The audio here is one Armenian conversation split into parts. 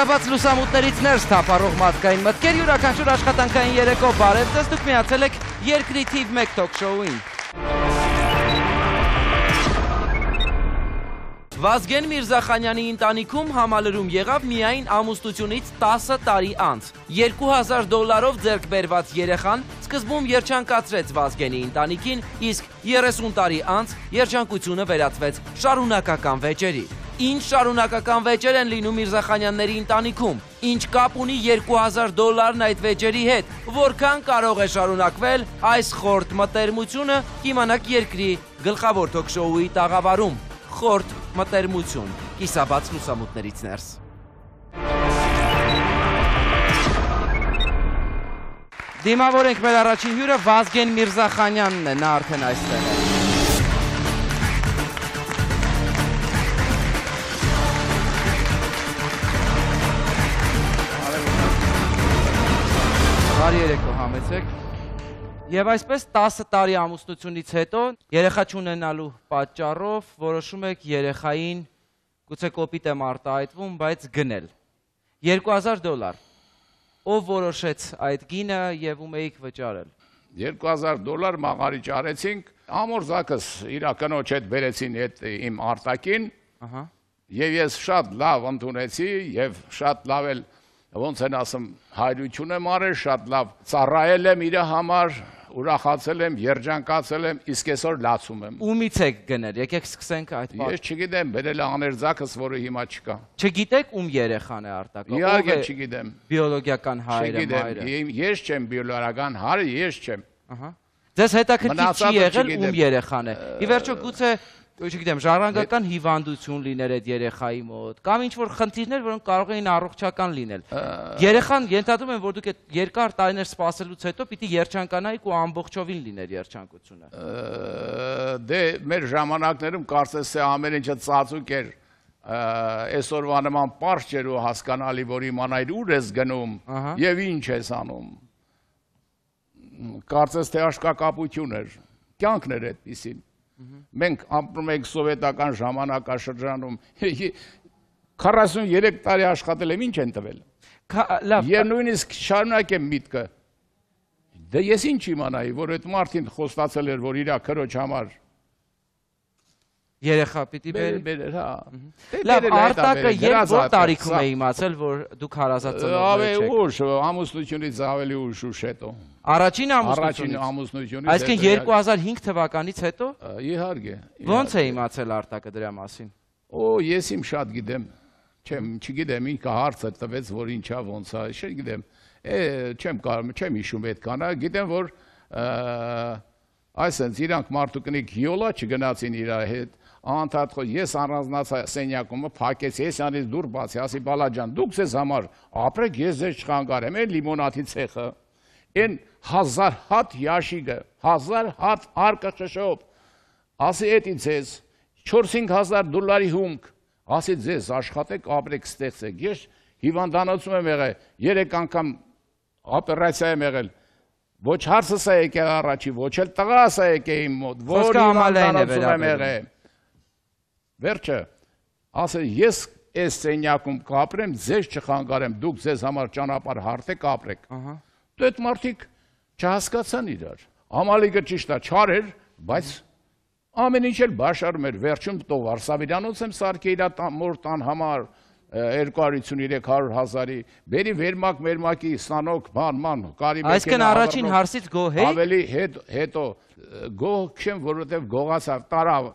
Կիսաբաց լուսամուտներից ներս թափառող մարդկային մտքեր յուրաքանչյուր աշխատանքային երեկո բարև ձեզ դուք միացել եք երկրի թիվ 1 թոք շոուին։ Վազգեն Միրզախանյանի ընտանիքում համալրում եղավ միայն ամուսնությունից 10 տարի անց։ 2000 դոլարով ձեռք բերված երեխան սկզբում երջանկացրեց Վազգենի ընտանիքին, իսկ 30 տարի անց երջանկությունը վերածվեց շարունակական վեճերի։ Ինչ շարունակական վեճեր են լինում Միրզախանյանների ընտանիքում։ Ինչ կապ ունի 2000 դոլարն այդ վեճերի հետ։ Որքան կարող է շարունակվել այս խորտ մտերմությունը, կիմանաք երկրի գլխավոր թոքշոուի տաղավարում։ Խորտ մտերմություն։ Կիսաբաց լուսամուտներից ներս։ Դիմավոր ենք մեր առաջին հյուրը Վազգեն Միրզախանյանն է, նա արդեն այստեղ է։ համեցեք։ Եվ այսպես 10 տարի ամուսնությունից հետո երեխա չունենալու պատճառով որոշում եք երեխային գուցե կոպիտ եմ արտահայտվում, բայց գնել։ 2000 դոլար։ Ով որոշեց այդ գինը եւ ում էիք վճարել։ 2000 դոլար մաղարիչ արեցինք, ամորզակս իր կնոջ հետ բերեցին այդ իմ արտակին։ Ահա։ Եվ ես շատ լավ ընդունեցի եւ շատ լավ էլ ոնց են ասում հայրություն եմ արել, շատ լավ ծառայել եմ իր համար, ուրախացել եմ, երջանկացել եմ, իսկ այսօր լացում եմ։ Ումից եք գնել։ Եկեք սկսենք այդ բանը։ Ես չգիտեմ, բերել է աներձակս, որը հիմա չկա։ Չգիտեք ում երեխան է արտակը։ Իհարկե չգիտեմ։ Բիոլոգիական հայրը, մայրը։ Չգիտեմ, ես չեմ բիոլոգիական հայրը, ես չեմ։ Ահա։ Ձեզ հետաքրքիր չի եղել ում երեխան է։ Ի վերջո գուցե չգիտեմ, ժառանգական հիվանդություն լիներ այդ երեխայի մոտ, կամ ինչ որ խնդիրներ, որոնք կարող էին առողջական լինել։ Երեխան ենթադրում եմ, որ դուք այդ երկար տարիներ սպասելուց հետո պիտի երջանկանայիք ու ամբողջովին լիներ երջանկությունը։ Դե մեր ժամանակներում կարծես թե ամեն ինչը ծածուկ էր այսօրվա նման པարզ չէր ու հասկանալի, որ իմանայր ուր ես գնում եւ ինչ ես անում։ Կարծես թե աշկակապություն էր։ Կյանքն էր այդպեսին Մենք ապրում ենք սովետական ժամանակաշրջանում 43 տարի աշխատել եմ, ինչ են տվել։ Լավ։ Եվ նույնիսկ շարունակեմ միտքը։ Դե ես ինչ իմանայի, որ այդ մարդին խոստացել էր, որ իր քրոջ համար Երեխա պիտի բեր բեր հա։ դե Լավ, արտակը երբ որ տարիքում է իմացել, որ դուք հարազատ ծնողներ եք։ Ավելի ուշ, ամուսնությունից ավելի ուշ ուշ հետո։ Առաջին ամուսնությունից։ Առաջին ամուսնությունից։ Այսինքն 2005 թվականից հետո։ Իհարկե։ Ոնց է իմացել արտակը դրա մասին։ Օ, ես իմ շատ գիտեմ։ Չեմ, չգիտեմ, ինքը հարցը տվեց, որ ինչա ոնց է, չգիտեմ։ Է, չեմ կարող, չեմ հիշում այդ կանա, գիտեմ, որ այսենց իրանք մարդուկնիկ հիոլա չգնացին իր հետ անդադ խո ես առանձնացա սենյակումը փակեցի ես անից դուր բացի ասի բալաջան դուք ձեզ համար ապրեք ես ձեզ չխանգարեմ այն լիմոնադի ցեխը այն հազար հատ յաշիգը հազար հատ արկը շշով ասի էդի ձեզ 4-5000 դոլարի հումք ասի ձեզ աշխատեք ապրեք ստեղծեք ես հիվանդանոցում եմ եղել 3 անգամ օպերացիա եմ եղել ոչ հարցս է եկել առաջի ոչ էլ տղաս է եկել իմ մոտ որ հիվանդանոցում եմ եղել Վերջը, ասել ես այս սենյակում կապրեմ, ձեզ չխանգարեմ, դուք ձեզ համար ճանապարհ հարթեք, ապրեք։ Ահա։ Դու այդ մարդիկ չհասկացան իրար։ Ամալիկը ճիշտ է, չար էր, բայց ամեն ինչ էլ բաշարում էր։ Վերջում տող Վարսավիրանոց եմ սարքե իր մոր տան համար 253 հազարի, բերի վերմակ մերմակի սանոք բան ման կարի մեկին Այսինքն առաջին հարսից գոհ է։ Ավելի հետո գոհ չեմ, որովհետև գողացավ, տարավ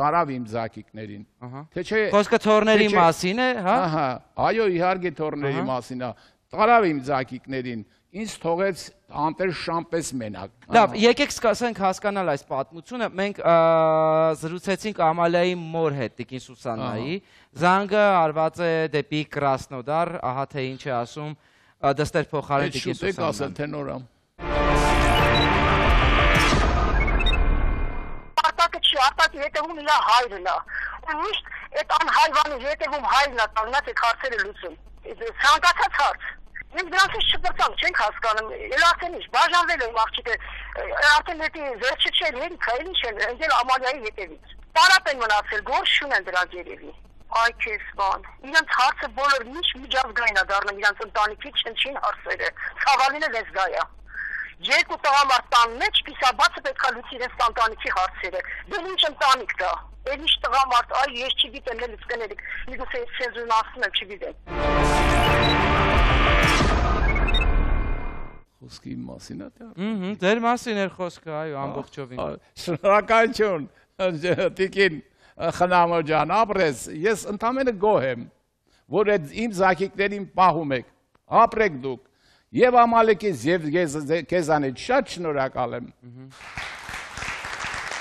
տարավ իմ զակիկներին։ Թե չէ Խոսքը թորների մասին է, հա։ Ահա, այո, իհարկե թորների մասին է։ Տարավ իմ զակիկներին ինձ թողեց անտեր շամպես մենակ։ Լավ, եկեք սկսենք հասկանալ այս պատմությունը։ Մենք զրուցեցինք Ամալիայի մոր հետ, Տիկին Սուսաննայի։ Զանգը արված է դեպի Կրասնոդար, ահա թե ինչ է ասում դստեր փոխարեն Տիկին Սուսաննան։ Շուտեք ասել թե նորամ։ արտակի հետևում իրա հայրն է։ Ու միշտ այդ անհայվանի հետևում հայրն է, կանգնած է հարցերը լուծում։ Ցանկացած հարց։ Մենք դրանից չպրծանք, չենք հասկանում։ Էլ արդեն ինչ, բաժանվել են աղջիկը, արդեն դա վերջը չէ, հերիք է, ինչ են, ընկել Ամալիայի հետևից։ Տարապ են մնացել, գործ չունեն դրանք երևի։ Այ քեզ բան։ Իրանց հարցը բոլոր ինչ միջազգային է դառնում իրանց ընտանիքի չնչին հարցերը։ Ցավալին էս դա է։ Երկու տղամարդ տան մեջ կիսաբացը պետքա լուծի իրենց ընտանիքի հարցերը։ Դե ինչ ընտանիք դա։ Դե ինչ տղամարդ, այ ես չգիտեմ, ելից կներեք։ Միգուցե ցենզուրն ասում եմ, չգիտեմ։ Խոսքի մասին է դա։ Ահա, ձեր մասին էր խոսքը, այո, ամբողջովին։ Շնորհակալություն Տիկին խնամո ջան, ապրես, ես ընդամենը գոհ եմ, որ այդ իմ զակիկներին պահում եք, ապրեք դուք, եւ ամալիկից եւ քեզանից շատ շնորհակալ եմ։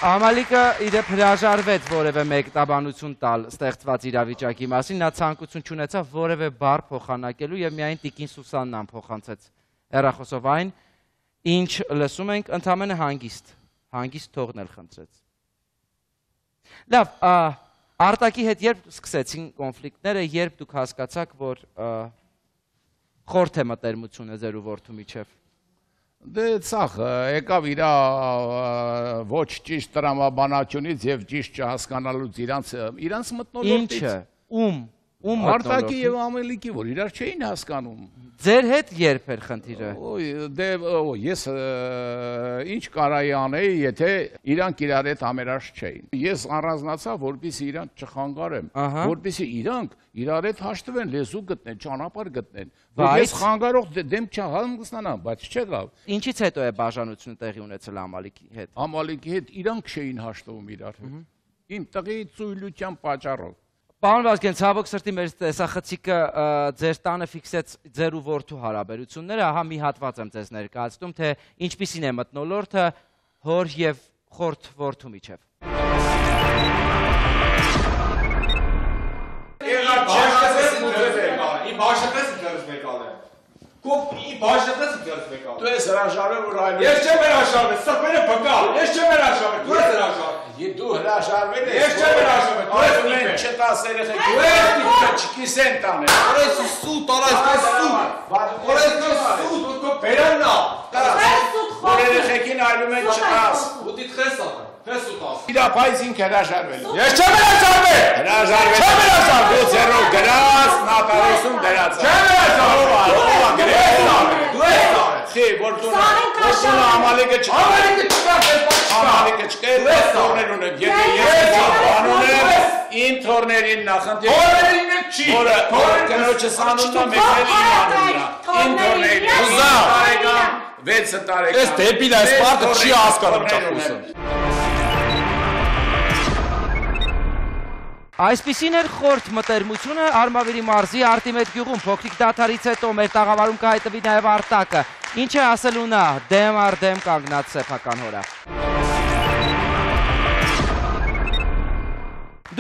Ամալիկը իրը հրաժարվեց որևէ մեկ տաբանություն տալ ստեղծված իրավիճակի մասին, նա ցանկություն չունեցավ որևէ բառ փոխանակելու եւ միայն Տիկին Սուսաննան փոխանցեց հերախոսով այն, ինչ լսում ենք, ընդամենը հանգիստ, հանգիստ թողնել խնդրեց։ Լավ, Արտակի հետ երբ սկսեցին կոնֆլիկտները, երբ դուք հասկացաք, որ խորթ է մտերմությունը ձեր ու որդու միջև։ Դե ցախ եկավ իր ոչ ճիշտ տրամաբանությունից եւ ճիշտ չհասկանալուց իրանց իրանց մտնոլորտից։ Ինչը, ում, ում Արտակի եւ Ամելիկի, որ իրար չէին հասկանում։ Ձեր հետ երբ էր խնդիրը։ Ոյ, դե ես ինչ կարայի անեի, եթե իրանք իրար հետ համերաշ չէին։ Ես առանձնացա, որպեսզի իրանք չխանգարեմ, Ահա։ որպեսզի իրանք իրար հետ հաշտվեն, լեզու գտնեն, ճանապարհ գտնեն։ Որ ես խանգարող դե- դեմ չհանգստանամ, բայց չեղավ։ Ինչից հետո է բաժանությունը տեղի ունեցել Ամալիկի հետ։ Ամալիկի հետ իրանք չէին հաշտվում իրար հետ։ Իմ տղի ծույլության պատճառով։ Պարոն Վազգեն, ցավոք սրտի մեր տեսախցիկը ձեր տանը ֆիքսեց ձեր ու որդու հարաբերությունները, ահա մի հատված եմ ձեզ ներկայացնում, թե ինչպիսին է մտնոլորտը հոր եւ խորթ որդու միջև։ Եղա բաշտես ինձ եկալ։ Ի բաշտես ինձ եկալ է։ Կոպ ի բաշտես ինձ եկալ։ Դու ես հրաժարվել, որ այլ Ես չեմ հրաշարվել, սրբերը բկա։ Ես չեմ հրաշարվել, դու ես հրաշարվել։ դու հրաժարվել ես։ Ես չեմ հրաժարվել, դու ես է։ չտաս երեխեք։ Դու ես է։ չկիսեն տանը։ Օրես սուտ, օրես դե սուտ։ Օրես դե սուտ, դու բերանա։ Որ երեխեքին այլում են չտաս։ Ուտիտ խես ա։ Խես ուտաս։ Իրա բայց ինք հրաժարվել։ Ես չեմ հրաշարվել։ Հրաժարվել։ Չեմ հրաժարվել։ Դու ձեռով գրած, նատարոսում դրած։ Չեմ հրաշարվել։ Ո՞վ է գրել։ Դու ես արել։ Խի, որ դու որ դու ամալիկը չկա։ Ամալիկը չկա, Դու ես թորներ ունեմ։ Եթե Ես ես արել։ բանուն Դու եմ, ես։ իմ թորներին նախնդիր։ Օրերին է չի։ Որը Թորերին կնոջս անունն է Թո- մեքենի թորների, անունն է։ Իմ թորների։ Ուզա։ 6 տարեկան։ Ես դեպի դա Մեծ սպարտը չի հասկանում ունեմ։ ճախուսը։ Այսպիսին էր խորթ մտերմությունը Արմավիրի մարզի Արտիմետ գյուղում փոքրիկ դաթարից հետո մեր տաղավարում կհայտվի նաև Արտակը։ Ինչ է ասելու նա դեմ առ դեմ կանգնած սեփական հորը։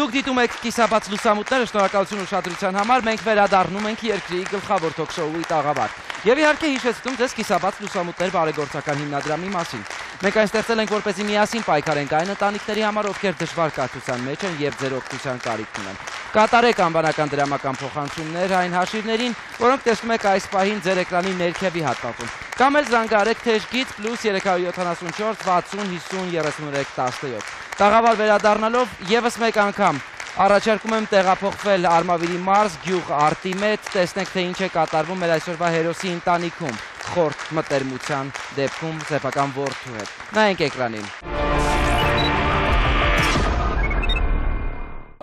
Դուք դիտում եք կիսաբաց լուսամուտները, շնորհակալություն ուշադրության համար։ Մենք վերադառնում ենք երկրի գլխավոր թոքշոուի տաղավար։ Եվ իհարկե հիշեցնում ձեզ կիսաբաց լուսամուտներ բարեգործական հիմնադրամի մասին։ Մենք այն ստեղծել ենք որպեսզի միասին պայքարենք այն ընտանիքների համար, ովքեր դժվար կաթության մեջ են եւ ձեր օգնության կարիք ունեն։ Կատարեք անվանական դրամական փոխանցումներ այն հաշիվներին, որոնք տեսնում եք այս պահին ձեր էկրանի ներքևի հատվածում։ Կամ էլ զանգահարեք թեժգից +374 60 50 33 17։ Տաղավար վերադառնալով եւս մեկ անգամ առաջարկում եմ տեղափոխվել Արմավիրի մարզ գյուղ արտի մեծ, տեսնենք թե ինչ է կատարվում մեր այսօրվա հերոսի ընտանիքում խորտ մտերմության դեպքում սեփական ворթու հետ։ Նայենք էկրանին։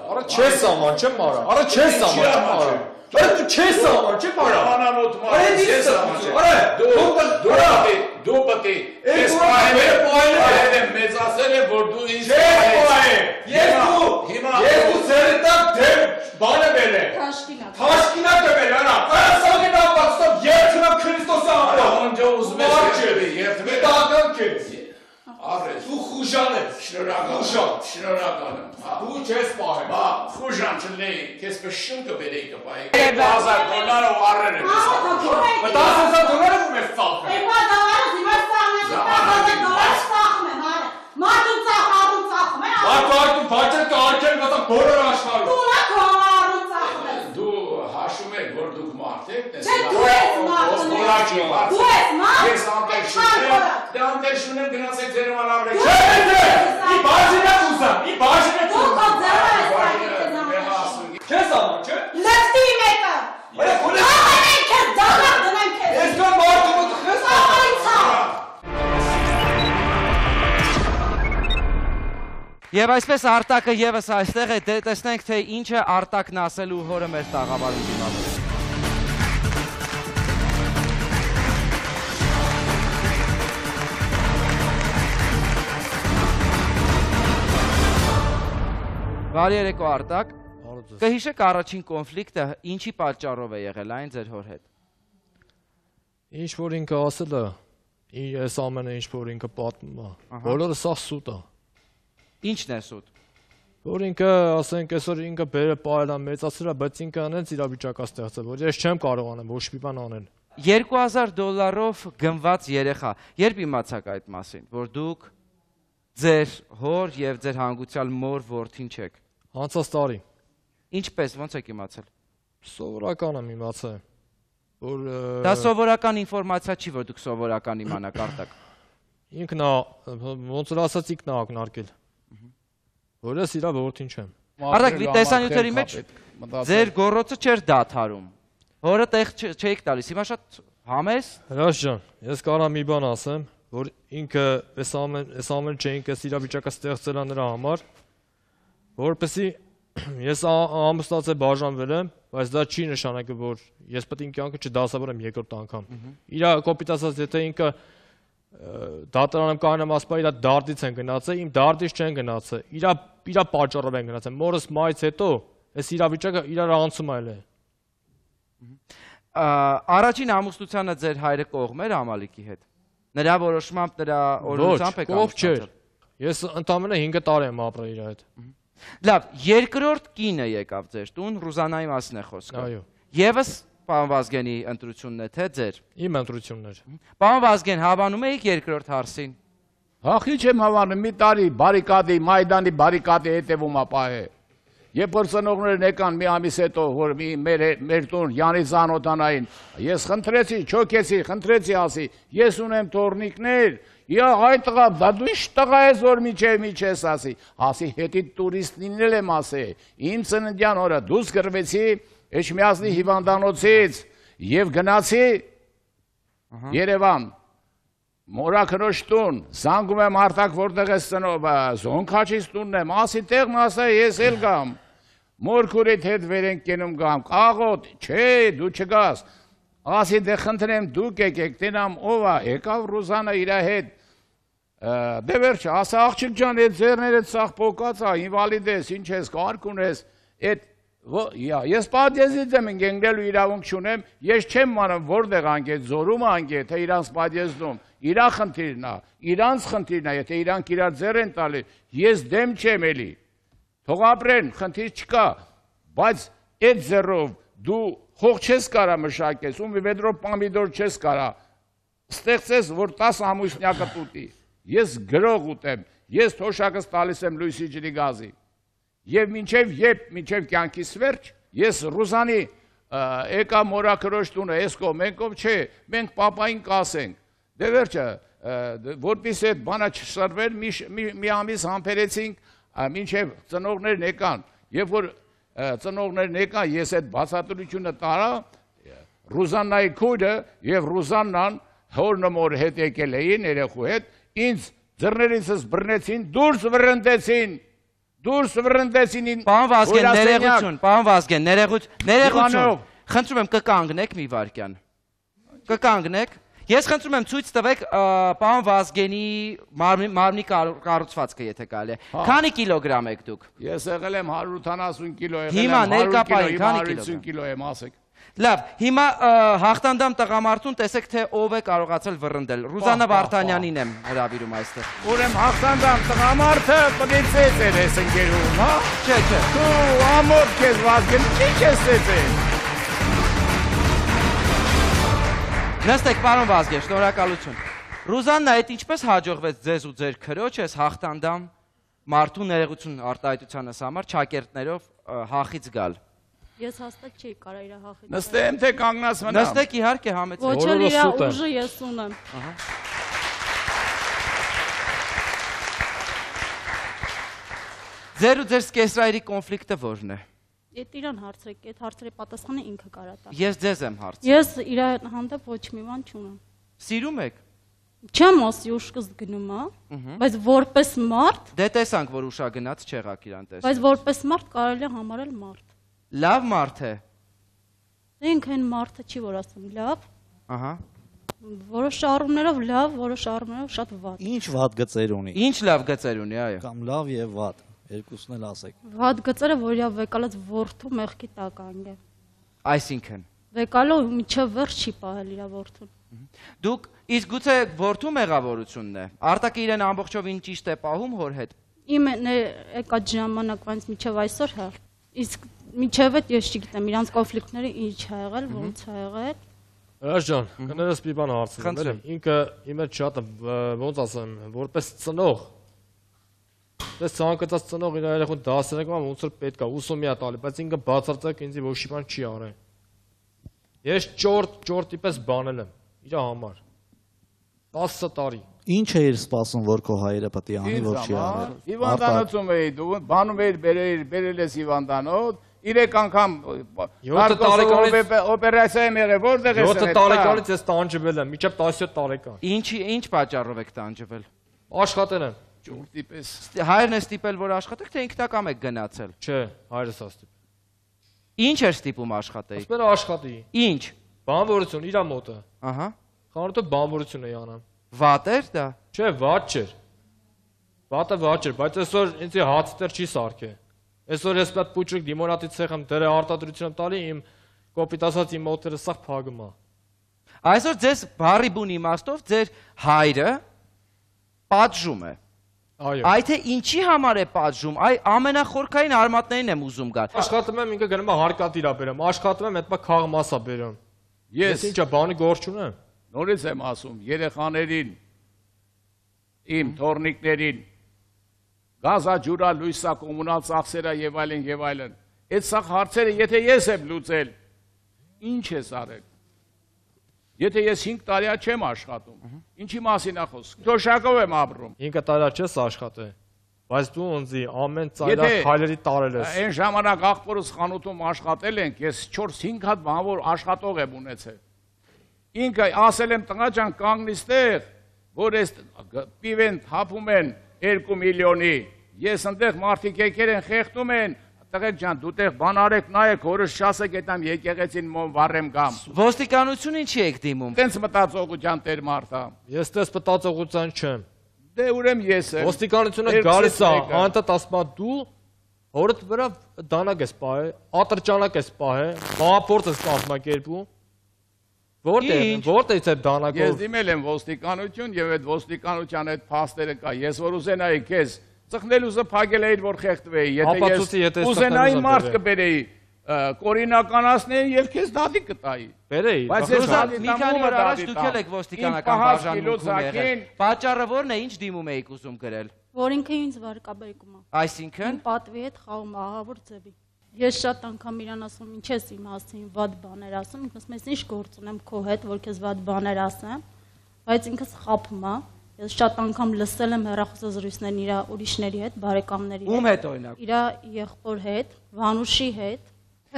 Արա չես աման, չեմ արա։ Արա չես աման, չեմ արա։ Արա դու չես աման, չեմ արա։ Անանոթ մարդ։ Արա ես աման։ Արա դու դու դու դու պտի։ Ես պայել պայել եմ մեծ բշում կբերեի կպայի։ 2000 դոլարը առել եմ։ Մտա ասա դոլարը ու մեզ ծախը։ Արտարդու բաճը կարգել մտա բոլոր աշխարհում։ Դու հաշում ես որ դուք մարդ եք, տես։ Չէ, դու ես մարդ, դու ես մարդ, Ես անտեր որակ։ դե անտեր շուտեմ գնացեք ձեր մալաբրեք։ Դու Չէ, չէ, ի բաժինը ուզա, ի բաժինը Դու Քեզ անում, չէ՞։ Լստի մեկը։ Որա քուլը։ Ահա քեզ դառնալ դնեմ քեզ։ Ես քո մարդու մոտ քեզ։ Այցա։ Եվ այսպես Արտակը եւս այստեղ է, դե տեսնենք թե ինչ է Արտակն ասելու հորը մեր տաղավարում դիմանում։ Բարի երեկո Արտակ։ Կհիշեք առաջին կոնֆլիկտը ինչի պատճառով է եղել այն ձեր հոր հետ։ Ինչ որ ինքը ասել է, ես ամենը ինչ որ ինքը պատմում է, բոլորը սա սուտ է։ Ինչն է սուտ։ Որ ինքը, ասենք, այսօր ինքը բերը պարել է, մեծացրել է, բայց ինքը անենց իրավիճակա ստեղծել, որ ես չեմ կարող անեմ, ոչ մի բան անել։ 2000 դոլարով գնված երեխա, երբ իմացաք այդ մասին, որ դուք ձեր հոր եւ ձեր հանգուցյալ մոր որդին չեք։ Անցած տարի։ Ինչպես ո՞նց եք իմացել։ սովորական եմ իմացել, որ Դա սովորական ինֆորմացիա չի, որ դուք սովորական իմանաք արտակ։ ինքն է, ոնց որ ասած ինքն է ակնարկել։ Որ ես իրա որդին չեմ։ Արդյոք տեսանյութերի մեջ Ձեր գոռոցը չէր դադարում։ Հորը տեղ չէիք տալիս։ Հիմա շատ համես։ Հրաշ ջան, ես կարամ մի բան ասեմ, որ ինքը այս ամեն այս ամեն չէ ինքը այս իրավիճակը ստեղծել է նրա համար, որպեսի ես ա- ամուսնացել բաժանվել եմ, բայց դա չի նշանակում, որ ես պետք է կյանքը չդասավորեմ երկրորդ անգամ։ Իրա կոպիտ ասած, եթե ինքը դատարանում կանեմ ասպա իրա դարտից են գնացել, իմ դարտից չեն գնացել։ Իրա իրա պատճառով են գնացել։ Մորս մայից հետո այս իրավիճակը իրար անցում այլ է։ Առաջին ամուսնությանը ձեր հայրը կողմ էր Ամալիկի հետ։ Նրա որոշմամբ նրա օրենությամբ եք կողմ չէր։ Ես ընդամենը 5 տարի եմ ապրել իր հետ։ Լավ, երկրորդ կինը եկավ ձեր տուն, Ռուզանայի մասին է խոսքը։ Այո։ Եվս պարոն Վազգենի ընտրությունն է, թե ձեր։ Իմ ընտրություններ։ Պարոն Վազգեն, հավանում եք երկրորդ հարցին։ Հախի չեմ հավանում, մի տարի բարիկադի, Մայդանի բարիկադի հետևում ապահե։ Երբ որ ծնողներն եկան մի ամիս հետո, որ մի մեր մեր տուն Յանի Զանոթանային, ես խնդրեցի, չոքեցի, խնդրեցի ասի, ես ունեմ թորնիկներ, Իա այ տղա, դա դու ի՞նչ տղա ես որ միջև միջես ասի, ասի հետի տուրիստ լինել եմ ասի, իմ ծննդյան օրը դուս գրվեցի Էջմիածնի հիվանդանոցից եւ գնացի Երևան Մորակրոշ տուն, զանգում եմ արտակ որտեղ ես ծնով, զոնքաչից տունն եմ, ասի տեղն ասա ես էլ գամ։ Մորքուրիդ հետ վերենք կենում գամ, աղոտ, չէ, դու չգաս։ Ասի դե խնդրեմ դուք եկեք, տենամ ով է, եկավ Ռուզանը իր հետ։ Դե վերջ, ասա աղջիկ ջան, այդ ձեռները սաղ փոկած է, ինվալիդ ես, ինչ ես, կարգ ունես, այդ ես պատիեզից եմ ընկնելու իրավունք չունեմ, ես չեմ մանեմ որտեղ անգետ, զորում անգետ, թե իրանց պատիեզնում, իրա խնդիրն է, իրանց խնդիրն է, եթե իրանք իրար ձեռ են տալի, ես դեմ չեմ էլի։ Թող ապրեն, խնդիր չկա, բայց այդ ձեռով դու խող չես կարա մշակես, ու մի վեդրո պամիդոր չես կարա ստեղծես, որ 10 ամուսնյակը տուտի։ Ես գրող ուտեմ, ես թոշակս տալիս եմ լույսի ջրի գազի։ Եվ մինչև երբ մինչև կյանքիս վերջ ես Ռուզանի եկա մորակրոշ տունը, ես կո մենք ով չէ, մենք papayin կասենք։ Դե վերջը ա, դ- որպես այդ բանը չշարվեր, մի, մի, մի ամիս համբերեցինք, մինչև ծնողներն եկան։ Երբ որ ծնողներն եկան, ես այդ բացատրությունը տարա Ռուզաննայի քույրը եւ Ռուզաննան հորնմոր հետ եկել էին երեխու հետ, ինձ ձեռներիցս բռնեցին, դուրս վրընդեցին։ Դուրս վրընդեցին։ ին- Պարոն Վազգեն, ներողություն, պարոն Վազգեն, ներողություն։ Իվանով։ Խնդրում եմ կկանգնեք մի վարքյան։ Կկանգնեք։ Ես խնդրում եմ ցույց տվեք պարոն Վազգենի մարմնի մարմնի կառ- կառուցվածքը, եթե կարելի է։ Հա։ Քանի կիլոգրամ եք դուք։ Ես եղել եմ 180 կիլո, եղել եմ 100 ներկա կիլո, հիմա քանի 150 կիլո եմ, ասեք։ Լավ, հիմա հաղթանդամ տղամարդուն տեսեք թե ով է կարողացել վռնդել։ Ռուզանա Վարդանյանին եմ հրավիրում այստեղ։ Ուրեմ հաղթանդամ տղամարդը պդիցեց էր ես ընկերում, հա։ Չէ, չէ։ Դու ամոթ քեզ վազգեն, ի՞նչ ես ցեցել։ Նստեք, պարոն Վազգեն, շնորհակալություն։ Ռուզաննա, այդ ինչպես հաջողվեց ձեզ ու ձեր քրոջս հաղթանդամ մարդու ներողություն արտահայտությանս համար ճակերտներով հախից գալ։ Ես հաստատ չի կարա իր հախի։ Նստեմ թե կանգնած մնամ։ Նստեք իհարկե համեցեք։ Ոչ էլ իր ուժը ես ունեմ։ Ձեր ու ձեր սկեսրայրի կոնֆլիկտը ո՞րն է։ Այդ իրան հարցրեք, այդ հարցերի պատասխանը ինքը կարա տա։ Ես ձեզ եմ հարց։ Ես իր հանդեպ ոչ մի բան չունեմ։ Սիրում եք։ Չեմ ասի ուշքս գնում է, բայց որպես մարդ, Դե տեսանք, որ ուշա գնաց չեղակ իրան տես։ բայց որպես մարդ կարելի է համարել մարդ։ Լավ մարդ է։ Դե ինքը այն մարդը չի, որ ասում լավ, Ահա։ որոշ առումներով լավ, որոշ առումներով շատ վատ։ Ինչ վատ գծեր ունի Ինչ լավ գծեր ունի, այո։ կամ լավ եւ վատ Երկուսն էլ ասեք։ Վատ գծերը, որիա վեկալած ворթու մեղքի տակ անգե։ Այսինքն վեկալո միջև վերջ չի պահել իր ворթուն։ Դուք իսկ գուցե ворթու մեղավորությունն է։ Արտակը իրեն ամբողջովին ճիշտ է պահում հոր հետ։ Իմ եկած ժամանակվանից միջև այսօր հա։ Իսկ միջև այդ ես չգիտեմ իրանց կոնֆլիկտները ինչ ա եղել, ոնց ա եղել։ Այժմ կներես մի բան հարցնեմ։ Ինքը իմը շատ ոնց ասեմ, որպես ծնող Դες ցանկացած ծնող իր երեխուն դասերակում ոնց որ պետք է ուսումի է տալի, բայց ինքը բացարձակ ինձ ոչ մի բան չի արել։ Ես ճորտ, ճորտի պես բանել եմ իր համար։ 10 տարի։ ինչ է իր սպասում որ քո հայրը պետք է անի որ չի արել Հիվանդանոցում էի դու, բանում էի բերել բերել ես հիվանդանոց, 3 անգամ Յոթը տարեկանից- օպերացիա եմ եղել, որտեղ ես 7 տարեկանից ես տանջվել եմ, միջև 17 տարեկան։ Ինչի ինչ պատճառով եք տանջվել։ Աշխատել եմ։ ճուրտի պես։ Հայրն է ստիպել, որ աշխատեք, թե ինքնակամ եք գնացել։ Չէ, հայրս աստիպ։ Ինչ էր ստիպում աշխատեի։ Ասում էր աշխատի։ Ինչ։ Բանվորություն իր մոտը։ Ահա։ Խանութը բանվորություն է անում։ Վատ էր դա։ Չէ, վատ չէր։ Վատը վատ չէր, բայց այսօր ինձ հացտեր չի սարքե։ Այսօր ես պետք փուճիկ դիմոնատի ցեխ եմ դերը արտադրություն տալի իմ կոպիտ ասած իմ մոտերը սա փագում է։ Այսօր ձեզ բարի բուն իմաստով ձեր հայրը պատժում է։ Այո։ Այ թե ինչի համար է պատժում, այ ամենախորքային արմատներին եմ ուզում գալ։ Աշխատում եմ ինքը գնում է հարկատիրա բերեմ, աշխատում եմ հետո խաղ մասա Ես Ես ինչա բանի գործ չունեմ։ նորից եմ ասում երեխաներին իմ թորնիկներին գազա ջուրա լույսա կոմունալ ծախսերա եւ այլն եւ այլն այդ սա հարցերը եթե ես եմ լուծել ինչ ես արել եթե ես 5 տարիա չեմ աշխատում ինչի մասին է խոսքը? Թոշակով եմ ապրում 5 տարի չես աշխատել, բայց դու ինձի ամեն ծայրա Եթե- քայլերի տարել ես։ Այն ժամանակ աղբորս խանութում աշխատել ենք, ես 4-5 հատ բանվոր աշխատող եմ ունեցել։ Ինքը ասել եմ տղա ջան կանգնից տեղ, որ ես պիվեն հապում են 2 միլիոնի։ Ես այնտեղ մարդիկ եկել են խեղդում են, Տղեկ ջան, դու տեղ բան արեք, նայեք, հորս շասը գետամ եկեղեցին մոն վառեմ կամ։ Ոստիկանություն ինչի եք դիմում։ Տենց մտածողության տեր մարդա։ Ես տես մտածողության չեմ։ Դե ուրեմ ես եմ։ Ոստիկանությունը գալիս է, անդդ ասում է դու հորդ վրա դանակ ես պահե, ատրճանակ ես պահե, բապորտ ես կազմակերպում։ Որտե՞ղ, որտե՞ց է դանակով։ Ես դիմել եմ ոստիկանություն եւ այդ ոստիկանության այդ փաստերը կա։ Ես որ ուզենայի քեզ ծխնելուզը փագել էիր որ խեղդվեի, եթե ես ուզենայի մարդ բերեի։ կբերեի կորինականացնեի եւ քեզ դատի կտայի։ Բերեի։ Բայց ես մի քանի օր առաջ դուք եք ոստիկանական բաժանմունքում եղել։ Պատճառը ո՞րն է, ինչ դիմում էիք ուզում գրել։ Որ ինքը ինձ վարկաբեկում է։ Այսինքն? Պատվի հետ խաղում ահավոր ձևի։ Ես շատ անգամ իրան ասում, ինչ ես իմ հասցին վատ բաներ ասում, ինքս մեզ ինչ գործ ունեմ քո հետ, որ քեզ վատ բաներ ասեմ, բայց ինքս խափում է։ Ես շատ անգամ լսել եմ հեռախոսազրույցներն իր ուրիշների հետ, բարեկամների ում հետ, հետ օրինակ։ իր եղբոր հետ, Վանուշի հետ։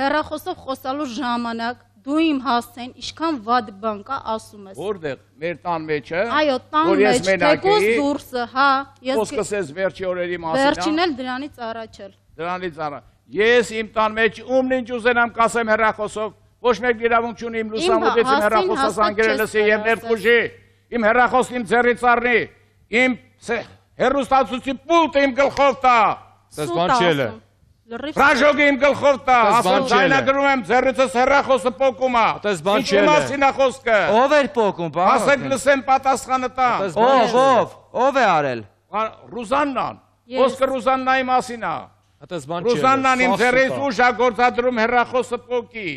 Հեռախոսով խոսալու ժամանակ դու իմ հասցեն ինչքան վատ բան կա ասում ես։ Որտեղ մեր տան մեջը։ Այո, տան մեջ էի, դուրսը, հա, ես Խոսքս ես վերջի օրերի մասին։ վերջին հա? էլ դրանից առաջ էլ։ Դրանից արա։ Ես իմ տան մեջ ումն ինչ ուզենամ կասեմ հերախոսով, ոչ մեկ իրավունք չունի իմ լուսամուտից անգերել չես լսի եւ ներխուժի իմ հերախոսն իմ ձեռից առնի, իմ հերուստացուցի պուլտը իմ գլխով տա։ Սս բան չել է։ Ռաժոգը իմ գլխով տա, ասում ձայնագրում եմ ձեռիցս հերախոսը պոկում ա։ Տես բան չել է։ Ինչու մասին է խոսքը։ Ով էր պոկում, բա։ Ասեք լսեմ պատասխանը տա։ Ով, ով, ով է արել։ Ռուզաննան, Օսկար Ռուզաննայի մասին ա։ Տես բան չել է։ Ռուզաննան իմ ձեռից ուժ ա գործադրում հերախոսը պոկի։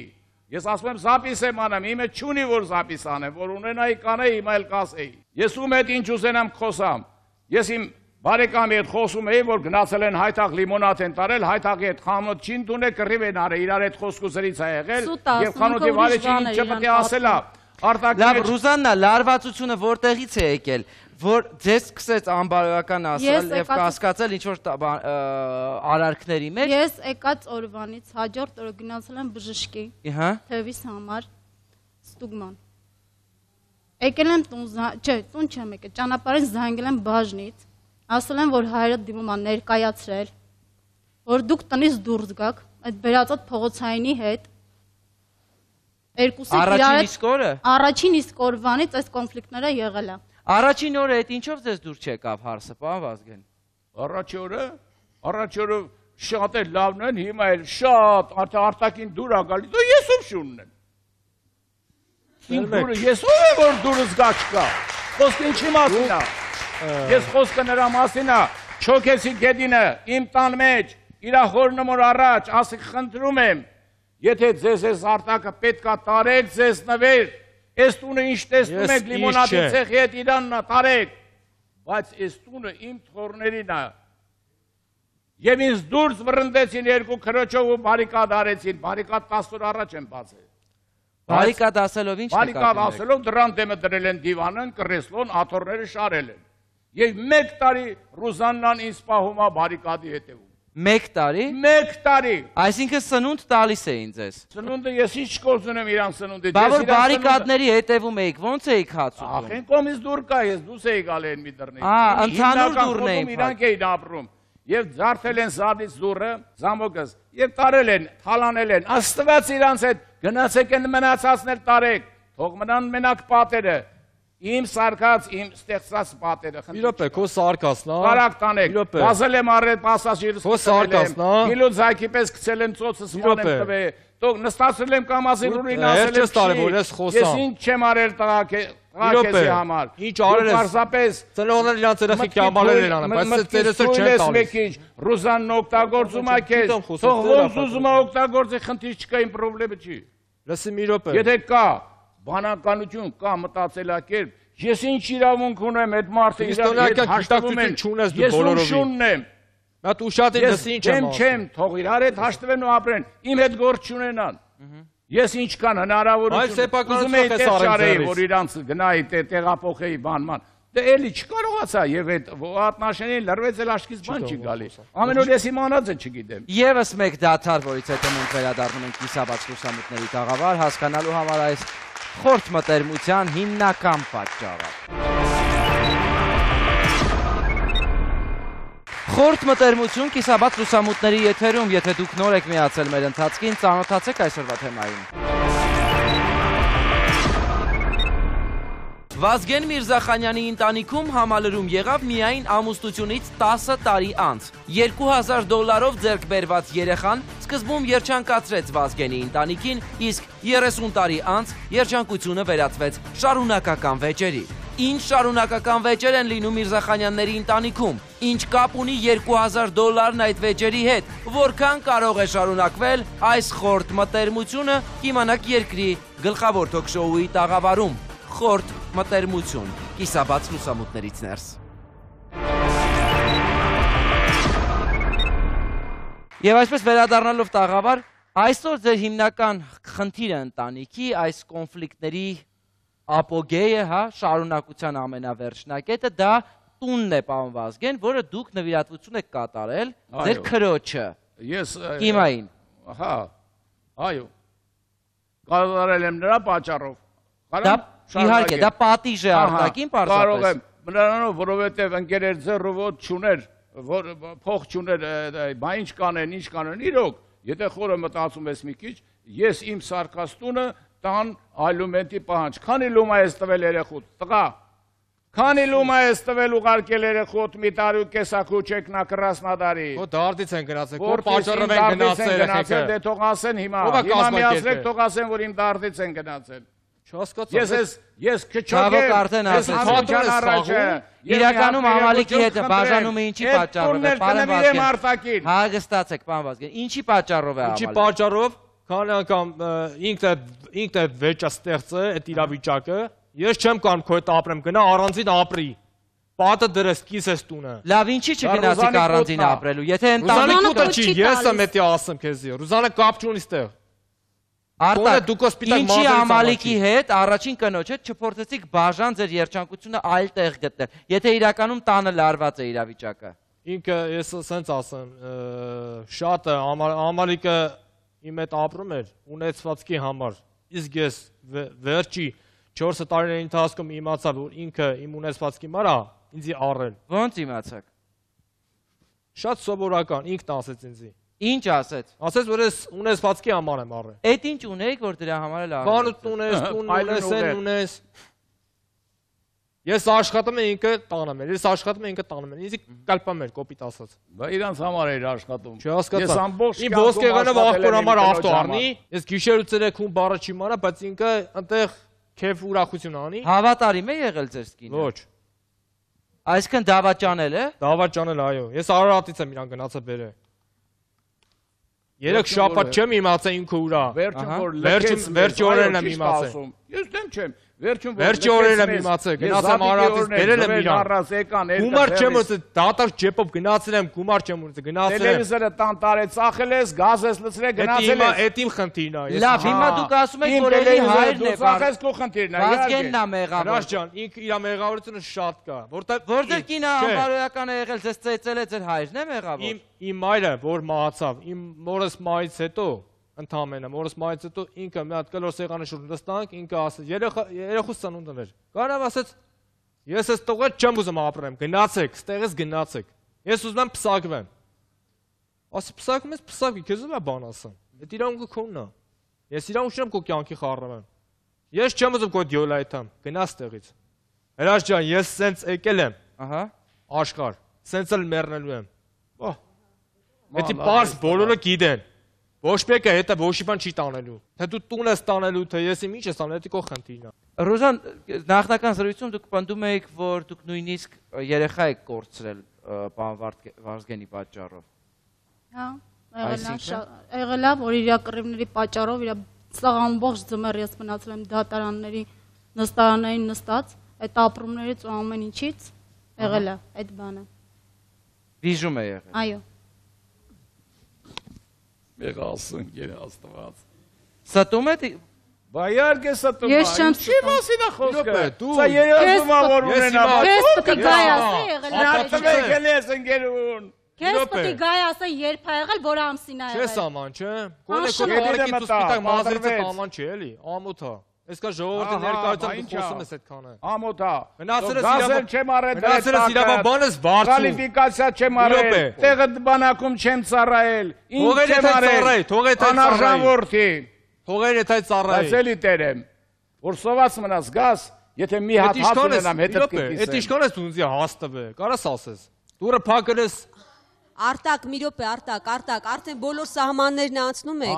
Ես ասում եմ զապիս եմ անում, իմը չունի որ զապիս անեմ, որ ունենայի կանեի, հիմա էլ կասեի։ Ես ում հետ ինչ ուզենամ խոսամ։ Ես իմ բարեկամի հետ խոսում էի, որ գնացել են հայթակ լիմոնադ են տարել, հայթակի հետ խանութ չին դունե կռիվ են արել, իրար հետ խոսք ու զրից է եղել, եւ ուրիշ վարեջին բան է ասելա։ Արտակի Լավ, Ռուզաննա, լարվածությունը որտեղից է եկել, որ ձեզ սկսեց անբարոյական ասել եւ կասկածել ինչ որ արարքների մեջ։ Ես եկած օրվանից հաջորդ օրը գնացել եմ բժշկի Հա։ թևիս համար ստուգման։ Եկել եմ տուն, չէ, տուն չեմ եկել, ճանապարհին զանգել եմ բաժնից, ասել եմ, որ հայրը դիմում է ներկայացրել, որ դուք տնից դուրս գաք, այդ բերածած փողոցայինի հետ։ Երկուսը իրար Առաջին իսկ օրը։ առաջին իսկ օրվանից այս կոնֆլիկտները եղել է։ Առաջին օրը այդ ինչով ձեզ դուր չեկավ հարսը, պարոն Վազգեն։ Առաջ օրը, առաջ օրը շատ է լավն են, հիմա էլ շատ արտակին դուր ա գալիս։ Դու ես ում շունն Դերմեք։ դուրը ես ով եմ որ դուրս գա չկա։ Խոսքը ինչի մասին է։ Ես խոսքը նրա մասին է։ Չոքեսի գեդինը իմ տան մեջ իր խորնմոր առաջ ասի խնդրում եմ եթե ձեզ այս արտակը պետքա տարեք ձեզ նվեր այս տունը ինչ տեսնում Ես եք լիմոնադի ցեխի հետ իրանն է տարեք բայց այս տունը իմ թորներին է Եվ ինձ դուրս վրընդեցին երկու քրոջով ու բարիկադ արեցին։ Բարիկադ 10 օր առաջ են բացել։ Բարիկադ ասելով ինչ Բարիկադ ասելով դրան դեմը դրել են դիվանն, կրեսլոն, աթոռները շարել են։ Եվ 1 տարի Ռուզաննան ինձ պահում է բարիկադի հետևում։ 1 տարի։ 1 տարի։ Այսինքն սնունդ տալիս էին ձեզ։ Սնունդը ես ինչ գործ ունեմ իրան սնունդից։ Բա որ բարիկադների հետևում էիք, ո՞նց էիք սնունդը- հացում։ Ախ, են կոմից դուր կա, ես դուս էի գալի այն մի դռնից։ Ա, ընդհանուր դուռն էին Իրանք էին ապրում։ Եվ ջարդել են զարդից դուրը, զամոկս, եւ տարել են, թալանել են։ Աստված իրանց հետ գնացեք են մնացածներ տարեք։ Թող մնան մենակ պատերը։ Իմ սարկած, իմ ստեղծած պատերը։ Մի րոպե, քո սարկասն է։ Բարակ տանեք։ Բազել եմ առել պասաժիրս։ Քո սարկասն է։ Գիլու զայքի պես գցել եմ ծոցս ման եմ տվել։ Թող նստացրել եմ կամազին Ու- ուրին ասել եմ։ չես տարել, չի, որ ես խոսամ։ Ես ինչ չեմ արել տղաք րոպե, տղաքեզի համար։ ինչ արել ես։ Պարզապես Ծնողները իրանց երեխի կյամալեր են անում, բայց ծերեսը չեն տալիս։ Ռուզանն օգտագործում է քեզ։ Թող ոնց ուզում է օգտագործի, խնդիր չկա, իմ խնդրը չի։ Լսի մի րոպե։ Եթե կա բանականություն, կա մտածելակերպ, ես ինչ իրավունք ունեմ այդ մարդը իր հետ Քրիստոնեական հաշտվում են։ Ես ում բոլորովին։ շունն եմ։ Նա դու շատ ես ինչ եմ չեմ, թող իրար հետ հաշտվեն ու ապրեն։ Իմ հետ գործ չունենան։ Ես ինչքան հնարավորություն ուզում արել չարեի, ձեռից։ որ իրանց գնայի տե- տեղափոխեի բանման։ Դե էլի չկարողացա եւ այդ ոատնաշենին լրվեց էլ աշկից բան չի գալի։ Ամեն օր ես իմանածը չգիտեմ։ Եվս մեկ դաթար, որից հետո մենք վերադառնում ենք կիսաբաց լուսամուտների տաղավար, հասկանալու համար այս խորտ մտերմության հիմնական պատճառը։ Խորտ մտերմություն կիսաբաց լուսամուտների եթերում, եթե դուք նոր եք միացել մեր ընթացքին, ծանոթացեք այսօրվա թեմային։ Վազգեն Միրզախանյանի ընտանիքում համալրում եղավ միայն ամուսնությունից 10 տարի անց։ 2000 դոլարով ձեռք բերված երեխան սկզբում երջանկացրեց Վազգենի ընտանիքին, իսկ 30 տարի անց երջանկությունը վերածվեց շարունակական վեճերի։ Ինչ շարունակական վեճեր են լինում Միրզախանյանների ընտանիքում։ Ինչ կապ ունի 2000 դոլարն այդ վեճերի հետ։ Որքան կարող է շարունակվել այս խորտ մտերմությունը, կիմանաք երկրի գլխավոր թոքշոուի տաղավարում խորտ մտերմություն կիսաբաց լուսամուտներից ներս Եվ այսպես վերադառնալով տաղավար այսօր ձեր հիմնական խնդիրը ընտանիքի այս կոնֆլիկտների ապոգեյը, հա, շարունակության ամենավերջնակետը դա տունն է պարոն Վազգեն, որը դուք նվիրատվություն եք կատարել ձեր քրոջը Ես Կիմային Հա։ Այո։ Կատարել եմ նրա պատճառով։ դա իհարկե դա պատիժ է արտակին Կարող պարզապես եմ, նրանով, որովհետև ընկերեր ձեռովոտ չուներ, որ փող չուներ, բա ինչ կանեն, ինչ կանեն, իրոք, եթե խորը մտածում ես մի քիչ, ես իմ սարկաստունը տան ալյումենտի պահանջ։ Քանի լումա ես տվել երեխուց, տղա։ Քանի լումա ես տվել ուղարկել երեխուց մի տարի ու կեսակու չեկնա կրասնադարի։ Քո դարտից են գնացել, Որտես պատճառով են գնացել երեխեքը։ Դե թող ասեն հիմա։ Հիմա միացրեք թող ասեն, որ իմ դարձից են գնացել։ Չհասկացա։ Ես ես ես քչոք Ցավոք արդեն ասեցի, խաղում։ Ես Իրականում ամալիքի հետ բաժանումը խնդրեմ, ինչի պատճառով է, պարոն Վազգեն։ Հագստացեք, պարոն Վազգեն։ Ինչի պատճառով է Ինչի ամալիք։ պատճառով քանի անգամ ինքն է ինքն է վեճա ստեղծը այդ իրավիճակը։ Ես չեմ կարող քո հետ ապրեմ, գնա առանձին ապրի։ Պատը դրես կիսես տունը։ Լավ, ինչի չգնացիք առանձին ապրելու։ Եթե կոտ չի, ես եմ էտի ասեմ քեզի։ Ռուզանը կապ չունի ստեղ։ Արտակ, դուք ինչի մազերից ամալիքի ամաչի։ հետ առաջին կնոջ հետ չփորձեցիք բաժան ձեր երջանկությունը այլ տեղ գտնել։ Եթե իրականում տանը լարված է իրավիճակը։ Ինքը ես սենց ասեմ, շատը ամա- ամալիկը իմ հետ ապրում էր ունեցվածքի համար։ Իսկ ես վե- վերջի 4 տարիների ընթացքում իմացա, որ ինքը իմ ունեցվածքի մարա ինձի առել։ Ոնց իմացաք։ Շատ սովորական, ինքն ասեց ինձի։ Ինչ ասեց։ Ասեց, որ ես ունեցվածքի համար եմ առել։ Այդ ինչ ունեիք, որ դրա համար էլ Բանուտ ունես, տուն ունես, ուղեղ։ ունես։ Ես աշխատում եմ ինքը տանում եմ, ես աշխատում եմ ինքը տանում եմ։ Ինձ կալպամ էր կոպիտ ասած։ Բա իրանց համար էր աշխատում։ Ես ամբողջ Իմ աշխատել աղբոր համար ավտո առնի, ես գիշեր ու ցերեքում բառը չի մանա, բայց ինքը այնտեղ քեֆ ուրախություն անի։ Հավատարիմ է եղել ձեր սկինը։ Ոչ։ Այսինքն դավաճանել է։ Դավաճանել այո։ Ես Արարատից եմ իրան գնացել բերե։ Երեք շաբաթ չեմ իմացա ինքը ուրա։ Վերջին որ լքեց վերջի օրերն եմ իմացել։ Ես դեմ չեմ։ Վերջին որ Վերջի լքեց օրերն եմ մեզ, իմացել, ես գնացա զատիկի Մարատից, օրն բերել եմ իրան։ առած եկան, երկար Գումար չեմ հեռիս։ ուծել, դատար ջեպով գնացել եմ, գումար չեմ ուծել, գնացել եմ։ Տելևիզորը տան տարե ծախել ես, գազ ես լցրել, Դա գնացել հիմա ես։ այդ իմ խնդիրն է։ ես Լավ, հիմա դուք ասում եք, որ էլի հայրն է դու ծախես քո խնդիրն է, Վազգենն իհարկե։ է մեղավոր։ Հրաշ ջան, ինքը իր մեղավորությունը շատ կա, որտեղ Որտեղ կինը Չէ, անբարոյական է եղել, ձեզ ծեծել է ձեր հայրն է մեղավոր։ Իմ իմ մայրը, որ մահացավ, իմ մորս մայից հետո ընդամենը մորս մայից հետո ինքը մի հատ կլոր սեղանի շուրջ նստանք, ինքը ասեց երեխուս ծնունդն էր։ Կանավ ասեց ես այս տողը չեմ ուզում ապրեմ, գնացեք, ստեղից գնացեք։ Ես ուզում եմ փսակվեմ։ Ասի փսակում ես, փսակվի, քեզ ո՞վ է բան ասեմ։ Այդ իրանքը քոնն է։ Ես իրանք չեմ քո կյանքի խառնվեմ։ Ես չեմ ուզում քո դիոլայթամ, գնա ստեղից։ Հրաշ ջան, ես սենց եկել եմ Ահա։ աշխարհ, սենց էլ մեռնելու եմ։ Օ, Դա պարզ բոլորը գիտեն։ Ոչ մեկը հետը ոչ մի բան չի տանելու։ Թե դու տուն ես տանելու, թե ես ինչ ես տանելու, դա քո խնդիրն է։ Ռոզան, նախնական զրույցում դուք պնդում եք, որ դուք նույնիսկ երեխա եք կորցրել Վարդգե- Վարզգենի պատճառով։ Հա, եղել է որ իր կռիվների պատճառով իր սաղ ամբողջ ձմեռ ես մնացել եմ դատարանների նստարաններին նստած, այդ ապրումներից ու ամեն ինչից եղել է այդ բանը։ Վիժում է եղել։ Այո։ Մեղասուն գեր աստված։ Ստում եք Բա իհարկե ստում։ Ես չեմ ստում։ մասին է խոսքը։ է, Սա երազումա որ Ես ունենա։ Քեզ պետք է գայ ասե եղել ա, է։ տվեք, Եկել ես ընկերուն։ Քեզ է։ պետք է գայ ասե երբ ա եղել, որ ամսին ա Չես եղել։ աման, չէ։ եկել եմ դու սպիտակ տա, մազերից աման չի էլի, ամոթ է։ Այս կա ժողովրդի ներկայությամբ խոսում ես այդքանը։ Ամոթա։ Գնացել ես Գազել իրավա- չեմ արել Գնացել ես իրավաբանս վարձու։ Կվալիֆիկացիա չեմ արել։ Տեղը բանակում չեմ ծառայել։ Ինչ չեմ արել։ ծառայի, թողեր եթե Անարժան ծառայի։ որդի։ Թողեր եթե ծառայի։ Բայց էլի տերեմ։ Որ սոված մնաս գաս, եթե մի հատ հաց ունենամ հետը Այդ կկիսեմ։ իշքան ես դու ինձ հաստվե։ Կարաս ասես։ Դուրը փակել ես Արտակ, մի րոպե, արտակ, արտակ, արդեն բոլոր սահմաններն անցնում եք։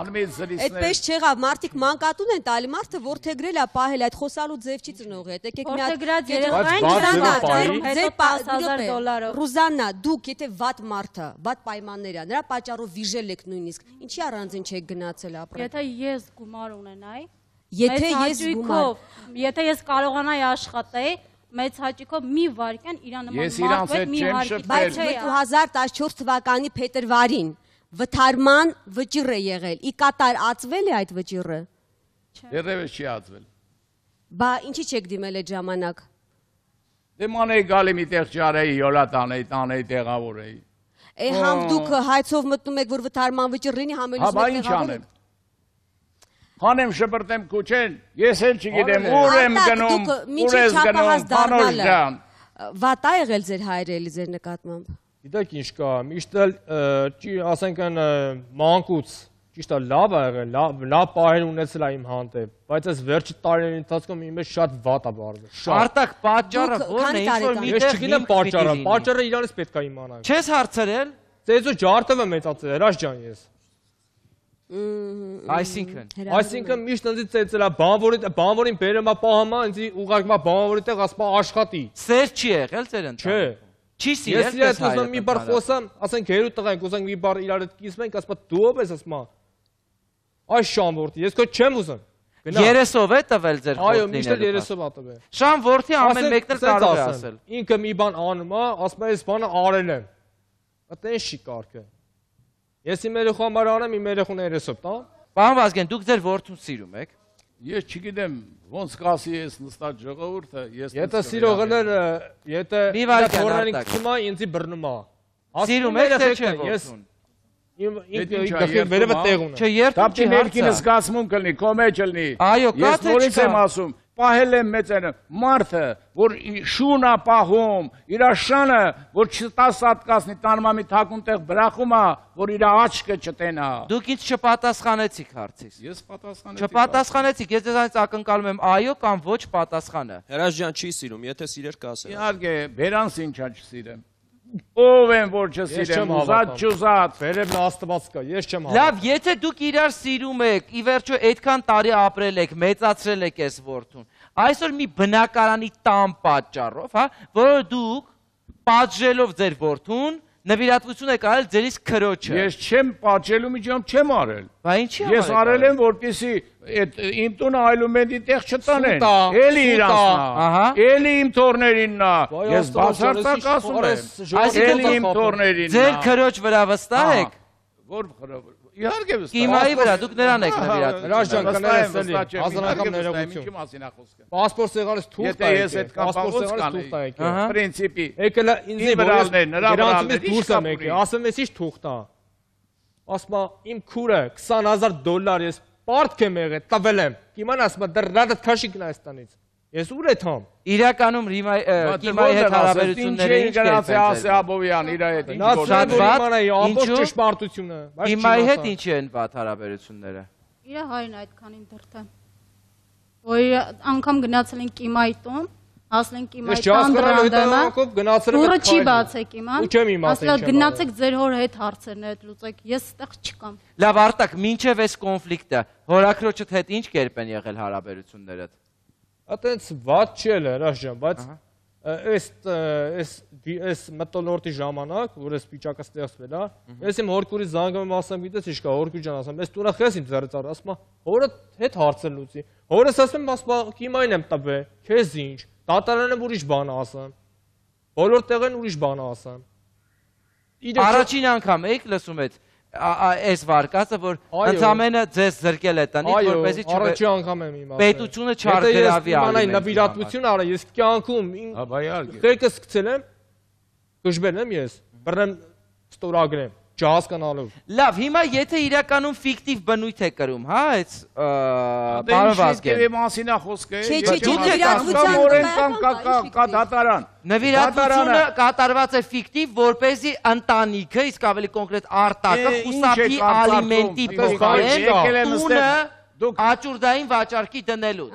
Այդպես չեղավ, մարդիկ մանկատուն են տալի, մարդը որթեգրել է, պահել այդ խոսալու ձև չի ծնողի հետ։ Եկեք մի հատ երեխային Բայց բաց Ռուզաննա, ձևը պահի։ ձեր- ձեր Հետո պա- 10000 մի րոպե, դոլարով։ Ռուզաննա, դուք եթե վատ մարդը, վատ պայմաններ ա, նրա պատճառով վիժել եք նույնիսկ, ինչի առանձին չեք գնացել ապրել։ Եթե ես գումար ունենայի, Եթե ես գումար եթե ես կարողանայի աշխատեի, մեծ հաճույքով մի վարքյան իրան նման հետ մի հարկի Բայց չէ, 2014 թվականի փետրվարին վթարման վճիռ է եղել։ Ի կատար ածվել է այդ վճիռը։ Երևս չի ածվել։ Բա ինչի չեք դիմել այդ ժամանակ։ Դե մանեի գալի մի տեղ ճարեի, յոլա տանեի, տանեի տեղավոր էի։ Է համ դուք հայցով մտնում եք, որ վթարման վճիռ լինի, համ էլ Հա, ուզում բա եք ինչ տեղավորել։ անեմ։ Հանեմ շպրտեմ քուչեն, ես էլ չգիտեմ ուր եմ գնում, ուր ես գնում, դառնալը։ ջան։ Վատ է եղել ձեր հայրը էլի ձեր նկատմամբ։ Գիտեք ինչ կա, միշտ էլ ասենք այն մանկուց ճիշտ է լավ ա եղել, լավ լավ պահեր ունեցել ա իմ հանդեպ, բայց այս վերջի տարիների ընթացքում իմ մեջ շատ վատ ա շատ։ Արտակ պատճառը ո՞րն է, ինչ որ տարեկան Ես միտեղ չգիտեմ պատճառը, պատճառը իրանից պետք է իմանալ։ Չես հարցրել, Ծեզու ջարդը մեծացել, հրաշ ջան ես։ այսինքն Այսինքն միշտ ինձ ծեծել ա բանվորի, բանվորին բերեմ ա պահամա, ինձ ուղարկում ա բանվորի տեղ, ասում ա աշխատի։ սեր չի եղել ձեր Չէ։ ընտանիքում։ Չի Ես սիրել իրար քեզ հետ ուզում մի բառ հայրը։ խոսամ, ասենք հերու տղա ենք, ուզենք մի բառ իրար հետ կիսում ենք, ասում ա դու ով ես ասում ա։ Այս շան որդի, ես քո չեմ ուզում։ Գնա։ Երեսով է տվել ձեր Այո, խոսքին միշտ երեսով ա տվել։ Շան որդի ամեն մեկն էլ կարող է ասել։ Ինքը մի բան անում ա, ասում ա ես բանը արել եմ։ Այդտեն չի կարգը։ Ես իմ երեխու համար անեմ, իմ երեխուն երեսով տամ։ Պարոն Վազգեն, դուք ձեր որդուն սիրում եք։ Ես չգիտեմ ոնց կասի ես նստած ժողովուրդը, ես Եթե սիրողներ, եթե թորներին Արտակ։ գցում ա, ինձի բռնում ա։ Սիրում եք թե չէ Ես որդուն։ իմ ինքը վերևը տեղ ունեմ։ Չէ, չի ներքինը հարցը։ զգացմունք կլինի, կոմեջ լինի։ Այո, կա Ես թե նորից չկա։ եմ ասում, պահել է մեծերը մարդը, որ ի- շուն է պահում, իր շանը, որ չտասատկացնի տանմամի թակուն տեղ բրախում է, որ իր աչքը չտենա։ Դուք ինձ չպատասխանեցիք հարցիս։ Ես պատասխանեցի։ Չպատասխանեցիք, ես ձեզանից ակնկալում եմ այո կամ ոչ պատասխանը։ Հրաշ ջան չի սիրում, եթե սիրեր կասեր։ Իհարկե, բերանս ինչա չսիրեմ։ Ով են որ չսիրեմ, ուզած հավատում։ ճուզած։ Վերևն Աստված կա, ես չեմ Լավ, եթե դուք իրար սիրում եք, ի վերջո այդքան տարի ապրել եք, մեծացրել եք այս որդուն։ Այսօր մի բնակարանի տան պատճառով, հա, որ դուք պատժելով ձեր որդուն, նվիրատվություն եք արել ձերից քրոջը։ Ես չեմ պատժելու միջամ չեմ արել։ Բա ինչի՞ Ես արել եմ, որպեսի այդ իմ տունը այլումենտի տեղ չտանեն։ Էլի իրանց սուտա, նա։ ահա։ Էլի իմ թորներինն նա։ Վայ Ես բացարձակ ասում եմ։ Էլի իմ ժողովրդի թորներինն Ձեր քրոջ վրա վստահ եք։ Որ Իհարկե վստահ։ Կիմայի վրա դուք նրան եք ջան, վստահ կներես էլի, հազարական ներողություն։ Ինչի մասին է խոսքը։ Պասպորտ սեղանից թուղթ Եթե տա ես այդ Պասպորտ սեղանից թուղթ տա եկել։ Ահա։ Պրինցիպի։ Եկել է ինձ վրալներ, նրա գրանցումից վրալներ, դուրս եմ եկել։ Ասում ես ի՞նչ թուղթ տա։ Ասում իմ քուրը 20000 դոլար ես պարտք եմ եղել, տվել եմ։ Կիման ասում է դեռ ռադդ քաշիկն այստանից։ Ես ուր եմ թամ։ Իրականում Կիմայի հետ հարաբերությունները ինչ է կերպ ասե են։ Աբովյան իր հետ ինչ Նա գործ շատ վատ, ինչու՞։ ճշմարտությունը։ Կիմայի հետ ինչի են վատ հարաբերությունները։ Իր հայրն այդքանին դրթը։ Որ անգամ գնացել են Կիմայի տուն, ասել են Կիմայի տան դրանդամը։ Դուրը չի բացեք իման։ Ու չեմ իմացել Ասել ինչ գնացեք ձեր հոր հետ հարցերն այդ լուծեք։ Ես այդտեղ չկամ։ Լավ, Արտակ, մինչև այս կոնֆլիկտը հորաքրոջդ հետ ինչ կերպ են եղել հարաբերություններդ։ Այդտենց ված չի էլ հրաշ ջան, բայց այս այս այս մտոլորտի ժամանակ, որ այս վիճակը ստեղծվել է, ես իմ հորքուրի զանգում եմ ասեմ, գիտես ինչ կա, հորքուր ջան, ասեմ, ես տունը խես ինձ ձեռից առ, ասում է, հորը հետ հարցը լուծի։ Հորս ասում եմ, ասում է, կիմային եմ տվել, քեզ ինչ, դատարանը ուրիշ բան ասեմ։ Բոլոր տեղեն ուրիշ բան ասեմ։ Առաջին անգամ եք լսում այդ այս վարկածը, որ ընդամենը ձեզ զրկել է տնից, Այո, որպեսզի առաջի անգամ եմ իմացել։ պետությունը չարգրավի Եթե ես իմանայի նվիրատվություն արա, ես կյանքում ին- Հա, բայ իհարկե։ Խելքս գցել եմ, գժվել եմ ես, բռնեմ ստորագրեմ, չհասկանալով։ Լավ, հիմա եթե իրականում ֆիկտիվ բնույթ է կրում, հա, այս ը, Դե պարոն ինչ Վազգեն։ դեպի մասին է խոսքը։ Չէ, չէ, չեմ չէ, հասկանում, նվիրատվության կամ օրեն կամ կա կա դատարան։ Նվիրատվությունը կատարված է ֆիկտիվ, որպեսզի ընտանիքը, իսկ ավելի կոնկրետ արտակը խուսափի ալիմենտի փոխարեն տունը նստել, դուք- աճուրդային վաճառքի դնելու։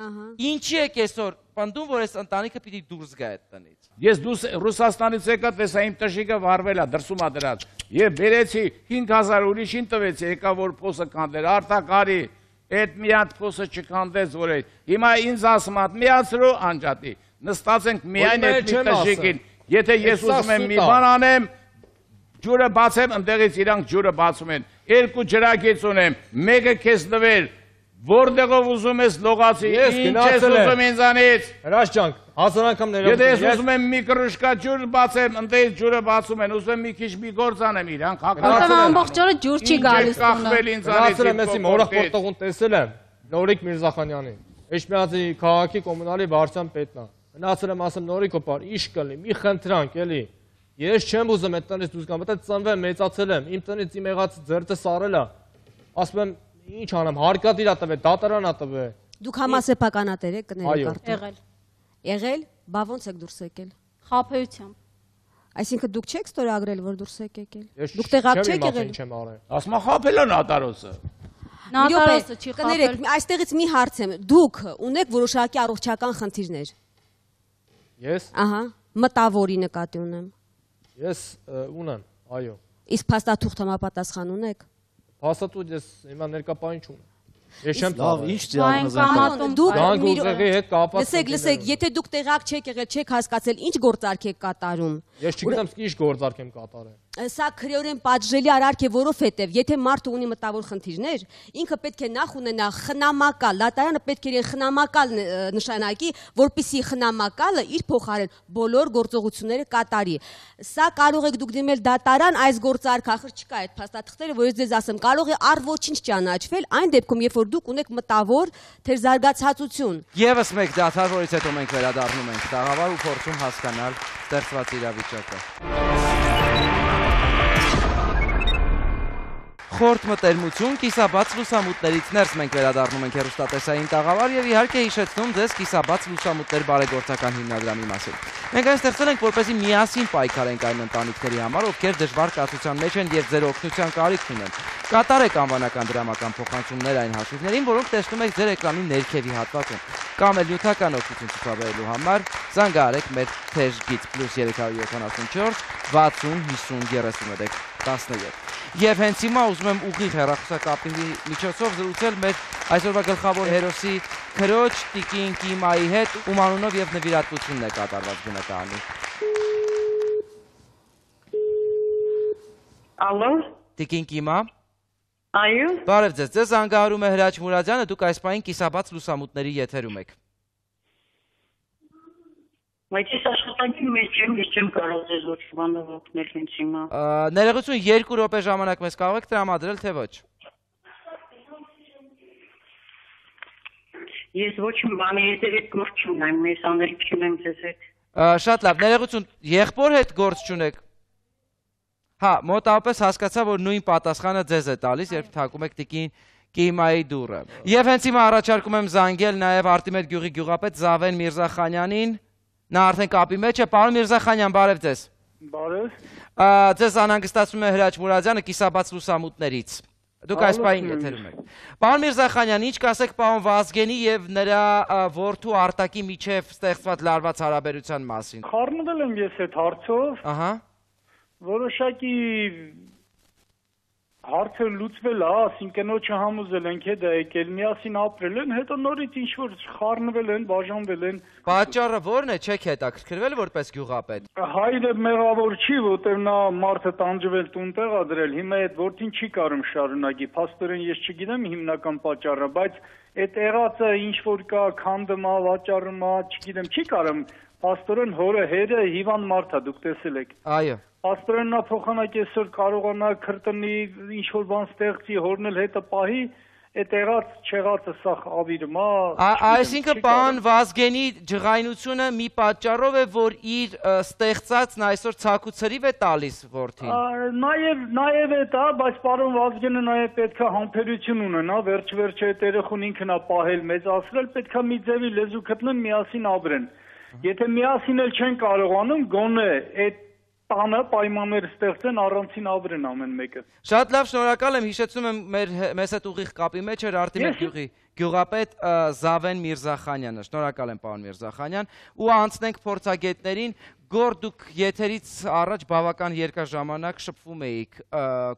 Ինչի եք այսօր պնդում, որ այս ընտանիքը պիտի դուրս գա այդ տնից։ Ես դուս Ռուսաստանից եկա, տեսա իմ տշիկը վարվել է, դրսում է դրած։ Եվ բերեցի 5000 ուրիշին տվեցի, եկա որ փոսը կանդեր, արտակարի։ Այդ մի հատ փոսը չկանդեց որ այդ։ Հիմա ինձ ասում է, միացրու անջատի։ Նստած ենք միայն այդ մի տշիկին։ Եթե ես ուզում եմ մի բան անեմ, ջուրը բացեմ, ընդեղից իրանք ջուրը բացում են։ Երկու ջրագիծ ունեմ, մեկը քեզ տվել։ Որտեղով ուզում ես լողացի, ինչ ես ուզում ինձանից։ Հրաշ ջան, հազար անգամ Եթե ես ներողություն։ ուզում եմ մի կրուշկա ջուր բացեմ, ընդերից ջուրը բացում են, ուզում եմ մի քիչ մի գործ անեմ իրանք Որտեղ հակառակ։ ամբողջ օրը ջուր չի գալիս տունը։ կախվել ինձանից։ Գնացել եմ ես իմ օրախ կողմից։ պորտողուն տեսել եմ Նորիկ Միրզախանյանին։ Էջմիածի քաղաքի կոմունալի վարչության պետն է։ Գնացել եմ ասեմ Նորիկ օպար, իշ կլի, մի խնդրանք էլի։ Ես չեմ ուզում այդ տնից դուրս գամ, դա ծնվել մեծացել եմ, իմ տնից իմ եղած ձերտը սարել է։ Ասում եմ, ինչ անեմ, հարկադիր ա տվել, դատարան ա տվել։ Դուք համասեփականատեր եք Այո։ կներեք արդեն։ Եղել։ Եղել, բա ոնց եք դուրս եկել։ Խափեությամբ։ Այսինքն դուք չեք ստորագրել, որ դուրս եք եկել։ Դուք տեղակ չեմ չեք եղել։ ինչ եմ արել։ Ասում եմ խափել են ատարոսը։ Նատարոսը չի կներեք, խափել։ մի- այստեղից մի հարց եմ։ Դուք ունեք որոշակի առողջական խնդիրներ։ Ես Ահա, մտավորի նկատի ունեմ։ ես ունեմ, այո։ Իսկ փաստաթուղթ համապատասխան ունեք։ Փաստաթուղթ ես հիմա ներկապային չունեմ։ Ես չեմ Լավ, ինչ դիագնոզ կամա- տալիս։ ուղեղի հետ կապված Լսեք, լսեք, եթե դուք տեղակ չեք եղել, չեք հասկացել, ինչ գործարք եք կատարում։ Ես չգիտեմ ինչ գործարք եմ կատարել։ Սա քրեորեն պատժելի արարք է, որովհետև եթե մարդը ունի մտավոր խնդիրներ, ինքը պետք է նախ ունենա խնամակալ, դատարանը պետք է իրեն խնամակալ նշանակի, որpիսի խնամակալը իր փոխարեն բոլոր գործողությունները կատարի։ Սա կարող եք դուք դիմել դատարան, այս գործարք ախր չկա այդ փաստաթղթերը, որ ես ձեզ ասեմ, կարող է առ ոչինչ ճանաչվել, այն դեպքում, երբ որ դուք ունեք մտավոր թերզարգացածություն։ Եվս մեկ դաթար, որից հետո մենք վերադառնում ենք տաղավար ու փորձում հասկանալ ստեղծված իրավիճակը։ Խորտ մտերմություն կիսաբաց լուսամուտներից ներս մենք վերադառնում ենք հերոստատեսային տաղավար եւ իհարկե հիշեցնում ձեզ կիսաբաց լուսամուտներ բարեգործական հիմնադրամի մասին։ Մենք այն ստեղծել ենք որպեսզի միասին պայքարենք այն ընտանիքների համար, ովքեր դժվար կացության մեջ են եւ ձեր օգնության կարիք ունեն։ Կատարեք անվանական դրամական փոխանցումներ այն հաշիվներին, որոնք տեսնում եք ձեր էկրանի ներքևի հատվածում։ Կամ էլ նյութական օգնություն ցուցաբերելու համար զանգահարեք մեր թեժ գիծ +374 60 50 33 17։ Եվ հենց հիմա ուզում եմ ուղիղ հեռախոսակապի միջոցով զրուցել մեր այսօրվա գլխավոր հերոսի քրոջ Տիկին Կիմայի հետ, ում անունով եւ նվիրատվությունն է կատարված բնականի։ Ալո, Տիկին Կիմա, այո, բարև ձեզ։ Ձեզ զանգահարում է Հրաչ Մուրադյանը, դուք այս պահին կիսաբաց լուսամուտների եթերում եք։ բայց ես աշխատանքի մեջ եմ, ես չեմ կարող ձեզ ոչ բանով օգնել ինձ հիմա։ Ներողություն 2 րոպե ժամանակ մեզ կարող եք տրամադրել, թե ոչ։ Ես ոչ մի բանի հետ հետ գործ չունեմ, ես անել չունեմ ձեզ հետ։ Շատ լավ, ներողություն, եղբոր հետ գործ չունեք։ Հա, մոտավորապես հասկացա, որ նույն պատասխանը ձեզ է տալիս, երբ թակում եք տիկին Կիմայի դուրը։ Եվ հենց հիմա առաջարկում եմ զանգել նաև Արտիմետ գյուղի գյուղապետ Զավեն Միրզախանյանին։ Նա արդեն կապի մեջ է, պարոն Միրզախանյան, բարև ձեզ։ Բարև։ Ձեզ անհանգստացնում է Հրաչ Մուրադյանը կիսաբաց լուսամուտներից։ Դուք այս պահին եթերում եք։ Պարոն Միրզախանյան, ինչ կասեք պարոն Վազգենի եւ նրա որդու Արտակի միջև ստեղծված լարված հարաբերության մասին։ Խառնվել եմ ես այդ հարցով, Ահա։ որոշակի հարցը լուծվել է, ասինքն կնոջը համոզել են թե դա եկել միասին ապրել են, հետո նորից ինչ որ խառնվել են, բաժանվել են։ Պատճառը ո՞րն է, չեք հետաքրքրվել որպես գյուղապետ։ Հայրը մեղավոր չի, որտեղ նա մարդը տանջվել տուն տեղա դրել։ Հիմա այդ որդին չի կարում շարունակի։ Փաստորեն ես չգիտեմ հիմնական պատճառը, բայց այդ եղածը ինչ որ կա, քանդումա, վաճառումա, չգիտեմ, չի կարում։ Փաստորեն հորը հերը հիվանդ մարդ է, դուք տեսել եք։ Այո։ Աստորեն նա փոխանակ այսօր կարողանա քրտնի ինչ որ բան ստեղծի, հորնել հետը պահի, այդ եղած չեղածը սա ավիրում, հա։ Ա- Այսինքն պարոն Վազգենի ջղայնությունը մի պատճառով է, որ իր ստեղծածն այսօր ցակուցրիվ է տալիս որդին։ Նաև նաև է դա, բայց պարոն Վազգենը նաև պետքա համբերություն ունենա, վերջ-վերջը այդ երախուն ինքն է պահել, մեծացրել, պետքա մի ձևի լեզու գտնեն, միասին ապրեն։ Եթե միասին էլ չեն կարողանում, գոնե այդ պայմաններ ստեղծեն առանցին ապրեն ամեն մեկը։ Շատ լավ, շնորհակալ եմ, հիշեցնում եմ մեր մեզ հետ ուղիղ կապի մեջ էր Արտեմիր Ես- գյուղի գյուղապետ Զավեն Միրզախանյանը։ Շնորհակալ եմ պարոն Միրզախանյան։ Ու անցնենք փորձագետներին։ Գոր դուք եթերից առաջ բավական երկար ժամանակ շփվում էիք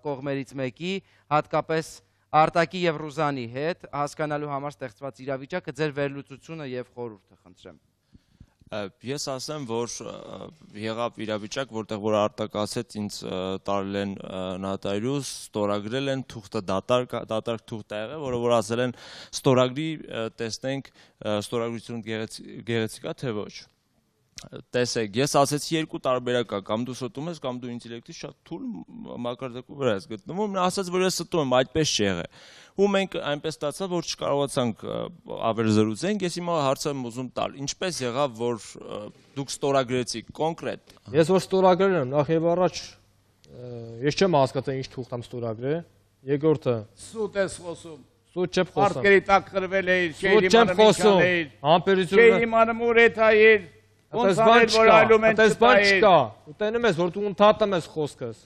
կողմերից մեկի, հատկապես Արտակի եւ Ռուզանի հետ, հասկանալու համար ստեղծված իրավիճակը, ձեր վերլուծությունը եւ խորհուրդը խնդրեմ։ Ես ասեմ, որ եղավ իրավիճակ, որտեղ որ արտակացեց ինձ ա, տարել են ա, նոտարիուս, ստորագրել են թուղթը դատարկ դատարկ թուղթ է եղել, որը որ ասել են ստորագրի տեսնենք ա, ստորագրություն գեղեցիկ գեղեցիկ է թե ոչ։ Տեսեք, ես ասեցի երկու տարբերակ կա, կամ դու ստում ես, կամ դու ինտելեկտի շատ թույլ մակարդակու վրա ես գտնվում։ Նա ասաց, որ ես ստում եմ, այդպես չի եղել։ Ու մենք այնպես ստացավ, որ չկարողացանք ա, ավել զրուցենք, ես հիմա հարցը եմ ուզում տալ։ Ինչպես եղավ, որ դուք ստորագրեցիք կոնկրետ։ Ես որ ստորագրել եմ, նախ եւ առաջ ես չեմ հասկացել ինչ թուղթ եմ ստորագրել։ Երկրորդը Սուտ ես խոսում։ սուտ չեմ խոսում։ Արտերի տակ խրվել էիր, Սուտ չեմ խոսում։ Համբերությունը Չէի իմանում ուր է թայիր։ Այդպես Ոնց բան անել որ չկա։ այլում են Այդպես բան չկա։ Ու տենում ես, որ դու ընդհատում ես խոսքս։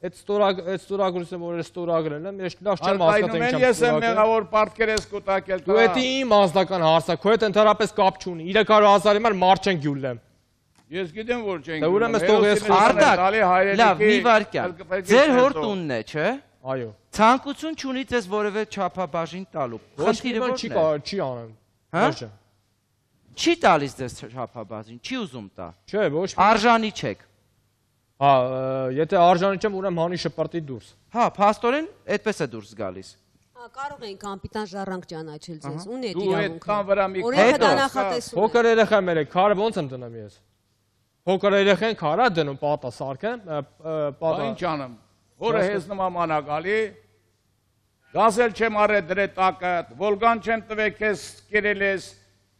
Այդ ստորակ այդ ստորագրությունը որ ես ստորագրել եմ, ես լավ չեմ հասկացել ինչ եմ Արտայնում ես եմ ստորագրել։ մեղավոր պարտքեր ես կուտակել։ Դու դա իմ անձնական հարցը, քո հետ ընդհանրապես կապ չունի։ 300.000-ի համար մարդ չեն գյուլեմ։ Ես գիտեմ որ չենք։ Դե ուրեմն ես թող ես Արտակ, լավ, մի վարքյան։ Ձեր հոր տունն է, չէ՞։ Այո։ Ցանկություն չունի ձեզ որևէ չափաբաժին տալու։ Ոչ մի Խնդիրը բան ո՞րն չի է։ չի անեմ։ Հա? Չի տալիս ձեզ չափաբաժին, չի ուզում տա։ Չէ, ոչ Արժանի չեք։ Հա, եթե արժանի չեմ, ուրեմն հանի շպրտի դուրս։ Հա, փաստորեն այդպես է դուրս գալիս։ Ա, Կարող ենք անպիտան ժառանգ ճանաչել ձեզ։ Ունի այդ իրավունքը։ տան վրա մի Օրենքը դա Հետո, նախատեսում է։ Փոքր երեխա մեր է, քարը ոնց եմ դնում ես։ Փոքր երեխան քարա դնում պատա սարքեմ, պատա։ ինչ անեմ։ Որը հեզնում ամանագալի։ Գազել չեմ արել դրե տակը, Վոլգան չեմ տվել քեզ կերել ես։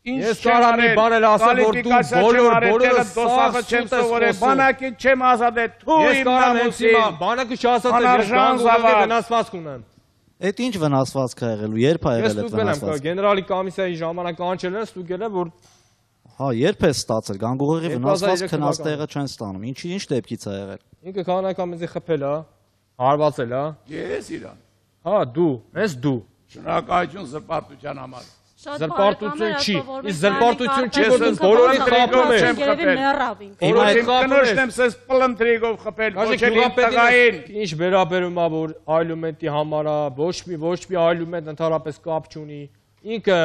Ես չեմ կարամ մի արել, բան էլ ասեմ, որ դու բոլոր- բոլորը դոսախը սաղ չեմ սուտ ես սովորել, խոսում։ բանակին չեմ ազատել, թու Ես իմ նամուսին։ բանակը է ես Անարժան գանգ զավակ։ ուղղի վնասվածք ունեմ։ Այդ ինչ վնասվածք ա եղել ու երբ Ես եղել այդ ստուգել եմ, վնասվածքը։ գեներալի կոմիսիայի ժամանակ անջել են, ստուգել եմ, որ Հա, երբ է ստացել գանգուղեղի 2003 վնասվածք քնած տեղը չեն ստանում։ Ինչի ինչ դեպքից ա եղել։ ինքը քանական մեզի խփել է, հարվածել է։ Ես իրան։ Հա, դու, հենց դու։ Շնորհակալություն զրպարտության համար։ Զրպարտություն չի։ Իսկ զրպարտություն չի, որ դու բոլորի խփում ես։ Երևի մեռավ ինքը։ Հիմա կնոջն ես։ եմ սես պլնտրիգով խփել, ոչ էլ տղային։ ինչ վերաբերում է որ այլումենտի համար է, ոչ մի ոչ մի այլումենտ ընդհանրապես կապ չունի։ Ինքը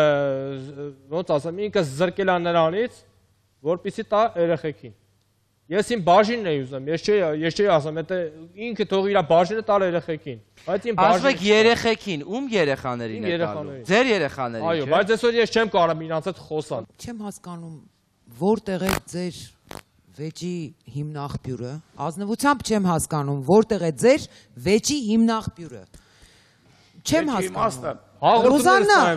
ոնց ասեմ, ինքը զրկել է նրանից, որպեսի տա երեխեքին։ Ես իմ բաժինն էի ուզում, ես չէի ես չէի ասում, եթե ինքը թող իր բաժինը տալ երեխեքին։ Բայց իմ Ասեք բաժինը երեխեքին, ում երեխաներին է տալու։ Ձեր երեխաներին, Այո, բայց այսօր ես չեմ կարող իրանց հետ խոսալ։ Չեմ հասկանում որտեղ է ձեր վեճի հիմնախբյուրը։ Ազնվությամբ չեմ հասկանում որտեղ է ձեր վեճի հիմնախբյուրը։ Չեմ հասկանում։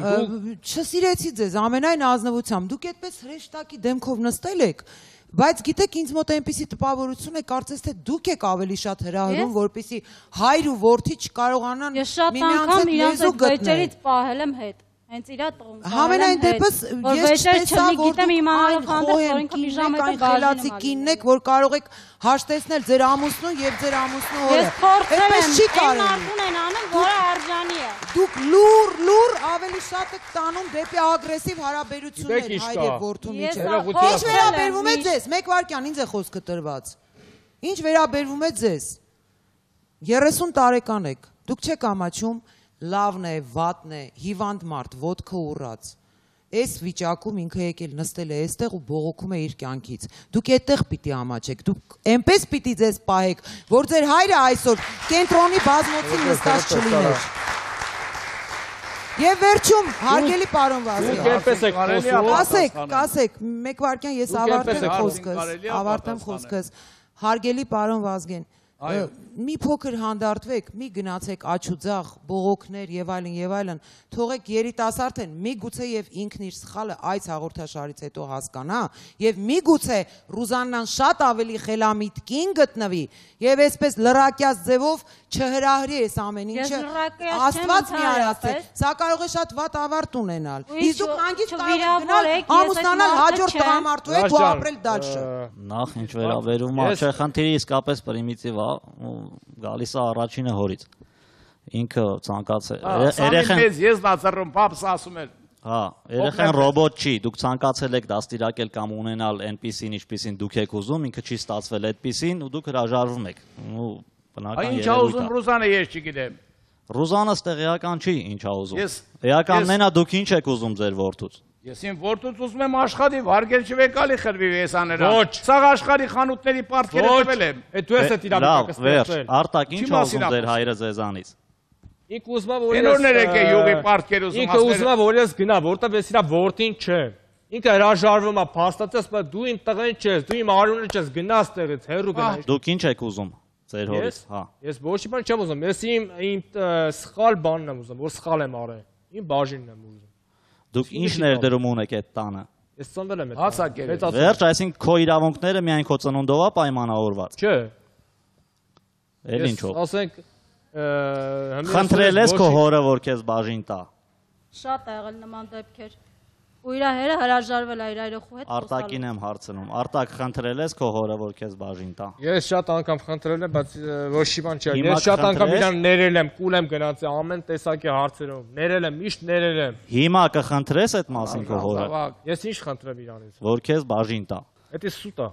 ը, չսիրեցի ձեզ ամենայն ազնվությամբ։ Դուք այդպես հրեշտակի դեմքով նստել եք, բայց գիտեք ինձ մոտ այնպեսի տպավորություն է, կարծես թե դուք եք ավելի շատ հրահրում, Ես? որպեսի հայր ու որդի չկարողանան Ես շատ միմյանց անգամ հետ իրանց լեզու գտնել։ վեճերից պահել եմ հետ։ Հենց իրա տղուն։ Համենայն դեպս ես չտեսա որ գիտեմ իմանալով այն հանդեպ որ խոհեմ ինքը մի ժամ հետո այն կինն եք, որ կարող եք հաշտեցնել ձեր ամուսնուն եւ ձեր ամուսնու օրը։ Ես փորձել եմ, Այդպես չի այն կարելի։ մարդուն են անում, որը արժանի է։ Դուք լուր, լուր ավելի շատ եք տանում դեպի ագրեսիվ հարաբերություններ Գիտեք ինչ հայր կա։ եւ որդու միջեւ։ Ինչ վերաբերվում է ձեզ։ Մեկ վարքյան ինձ է խոսքը տրված։ Ինչ վերաբերվում է ձեզ։ 30 տարեկան եք։ Դուք չեք ամաչում լավն է, վատն է, հիվանդ մարդ, ոդկը ուռած։ Այս վիճակում ինքը եկել նստել է այստեղ ու բողոքում է իր կյանքից։ Դուք այդտեղ պիտի ամաչեք։ Դուք այնպես պիտի ձեզ պահեք, որ ձեր հայրը այսօր կենտրոնի բազմոցին նստած չլիներ։ Եվ վերջում, հարգելի պարոն Դուք Վազգեն, այնպես եք խոսում։ Ասեք, ասեք, մեկ վարքյան ես ավարտեմ խոսքս, ավարտեմ խոսքս։ Հարգելի պարոն Վազգեն, Այո։ մի փոքր հանդարտվեք, մի գնացեք աչուձախ, բողոքներ եւ այլն եւ այլն, թողեք երիտասարդեն միգուցե եւ ինքն իր սխալը այս հաղորդաշարից հետո հասկանա եւ միգուցե Ռուզաննան շատ ավելի խելամիտ կին գտնվի եւ այսպես լրակյաց ձևով չհրահրի այս ամեն ինչը Աստված մի արածե ընդհանրապես։ սա կարող է շատ վատ ավարտ ունենալ ինչ- հանգիստ կարող եք գնալ ամուսնանալ հաջորդ տղամարդու հետ ու ապրել դալշը Նախ ինչ վերաբերում է, չէ, խնդիրը իսկապես պրիմիտիվ է, ու գալիս է առաջինը հորից։ Ինքը ցանկացել Երեխան երեխան ես դասարում պապս ասում էր Հա, երեխան ռոբոտ չի, դուք ցանկացել եք դաստիարակել կամ ունենալ այնպեսին, ինչպեսին դուք եք ուզում, ինքը չի ստացվել այդպեսին ու դուք հրաժարվում եք։ Ու բնական ինչ ա երևույթ ուզում է։ Ռուզանը ես չգիտեմ Ռուզանը ստեղ էական չի, ինչ ա ուզում։ Ես- Էականն ես- են, դուք ինչ եք ուզում ձեր որդուց։ Ես իմ որդուց ուզում եմ աշխատի, վարգել չվեկալի խրվի հեսաներան։ Ոչ։ Սաղ աշխարի խանութների պարտքերը տվել եմ։ այդ դու ես այդ Լավ, իրավիճակը վերջ, ստեղծել։ արտակ ինչ Չի ա մասին ուզում ձեր հայրը ձեզանից։ Ինքը ուզում է որ Էնորներ եկե յուղի պարտքեր ուզում Ինքը ուզում է որ ես գնա, որտեվ ես իրա որդին չեմ։ Ինքը հրաժարվում է, փաստացած, բայց դու իմ տղեն չես, դու իմ արունը չես, գնա ստեղից, հերու գնա։ Դուք ինչ եք ուզում ձեր հորից, հա։ ես ոչ մի բան չեմ ուզում, ես իմ իմ սխալ բանն եմ ուզում, որ սխալ եմ արել։ Իմ բաժինն եմ ուզում։ Դուք ինչ ներդրում ունեք այդ տանը։ Ես ծնվել եմ այդ։ մեծացել Վերջ, այսինքն քո իրավունքները միայն քո ծնունդով է պայմանավորված։ Չէ։ Էլ Ես ինչով։ ասենք Խնդրել ես քո հորը, որ քեզ բաժին տա։ Շատ ա եղել նման դեպքեր։ Ու իր հերը հրաժարվել է իր այրախու հետ։ Արտակին եմ հարցնում։ Արտակ խնդրել ես քո հորը, որ քեզ բաժին տա։ Ես շատ անգամ խնդրել եմ, բայց ոչ մի բան չի։ Հիմա Ես շատ անգամ իրան ներել եմ, կուլ եմ գնացել ամեն տեսակի հարցերով։ Ներել եմ, միշտ ներել եմ։ Հիմա կխնդրես այդ մասին քո հորը, Ես ինչ խնդրեմ իրանից։ որ քեզ բաժին տա։ Դա սուտ է։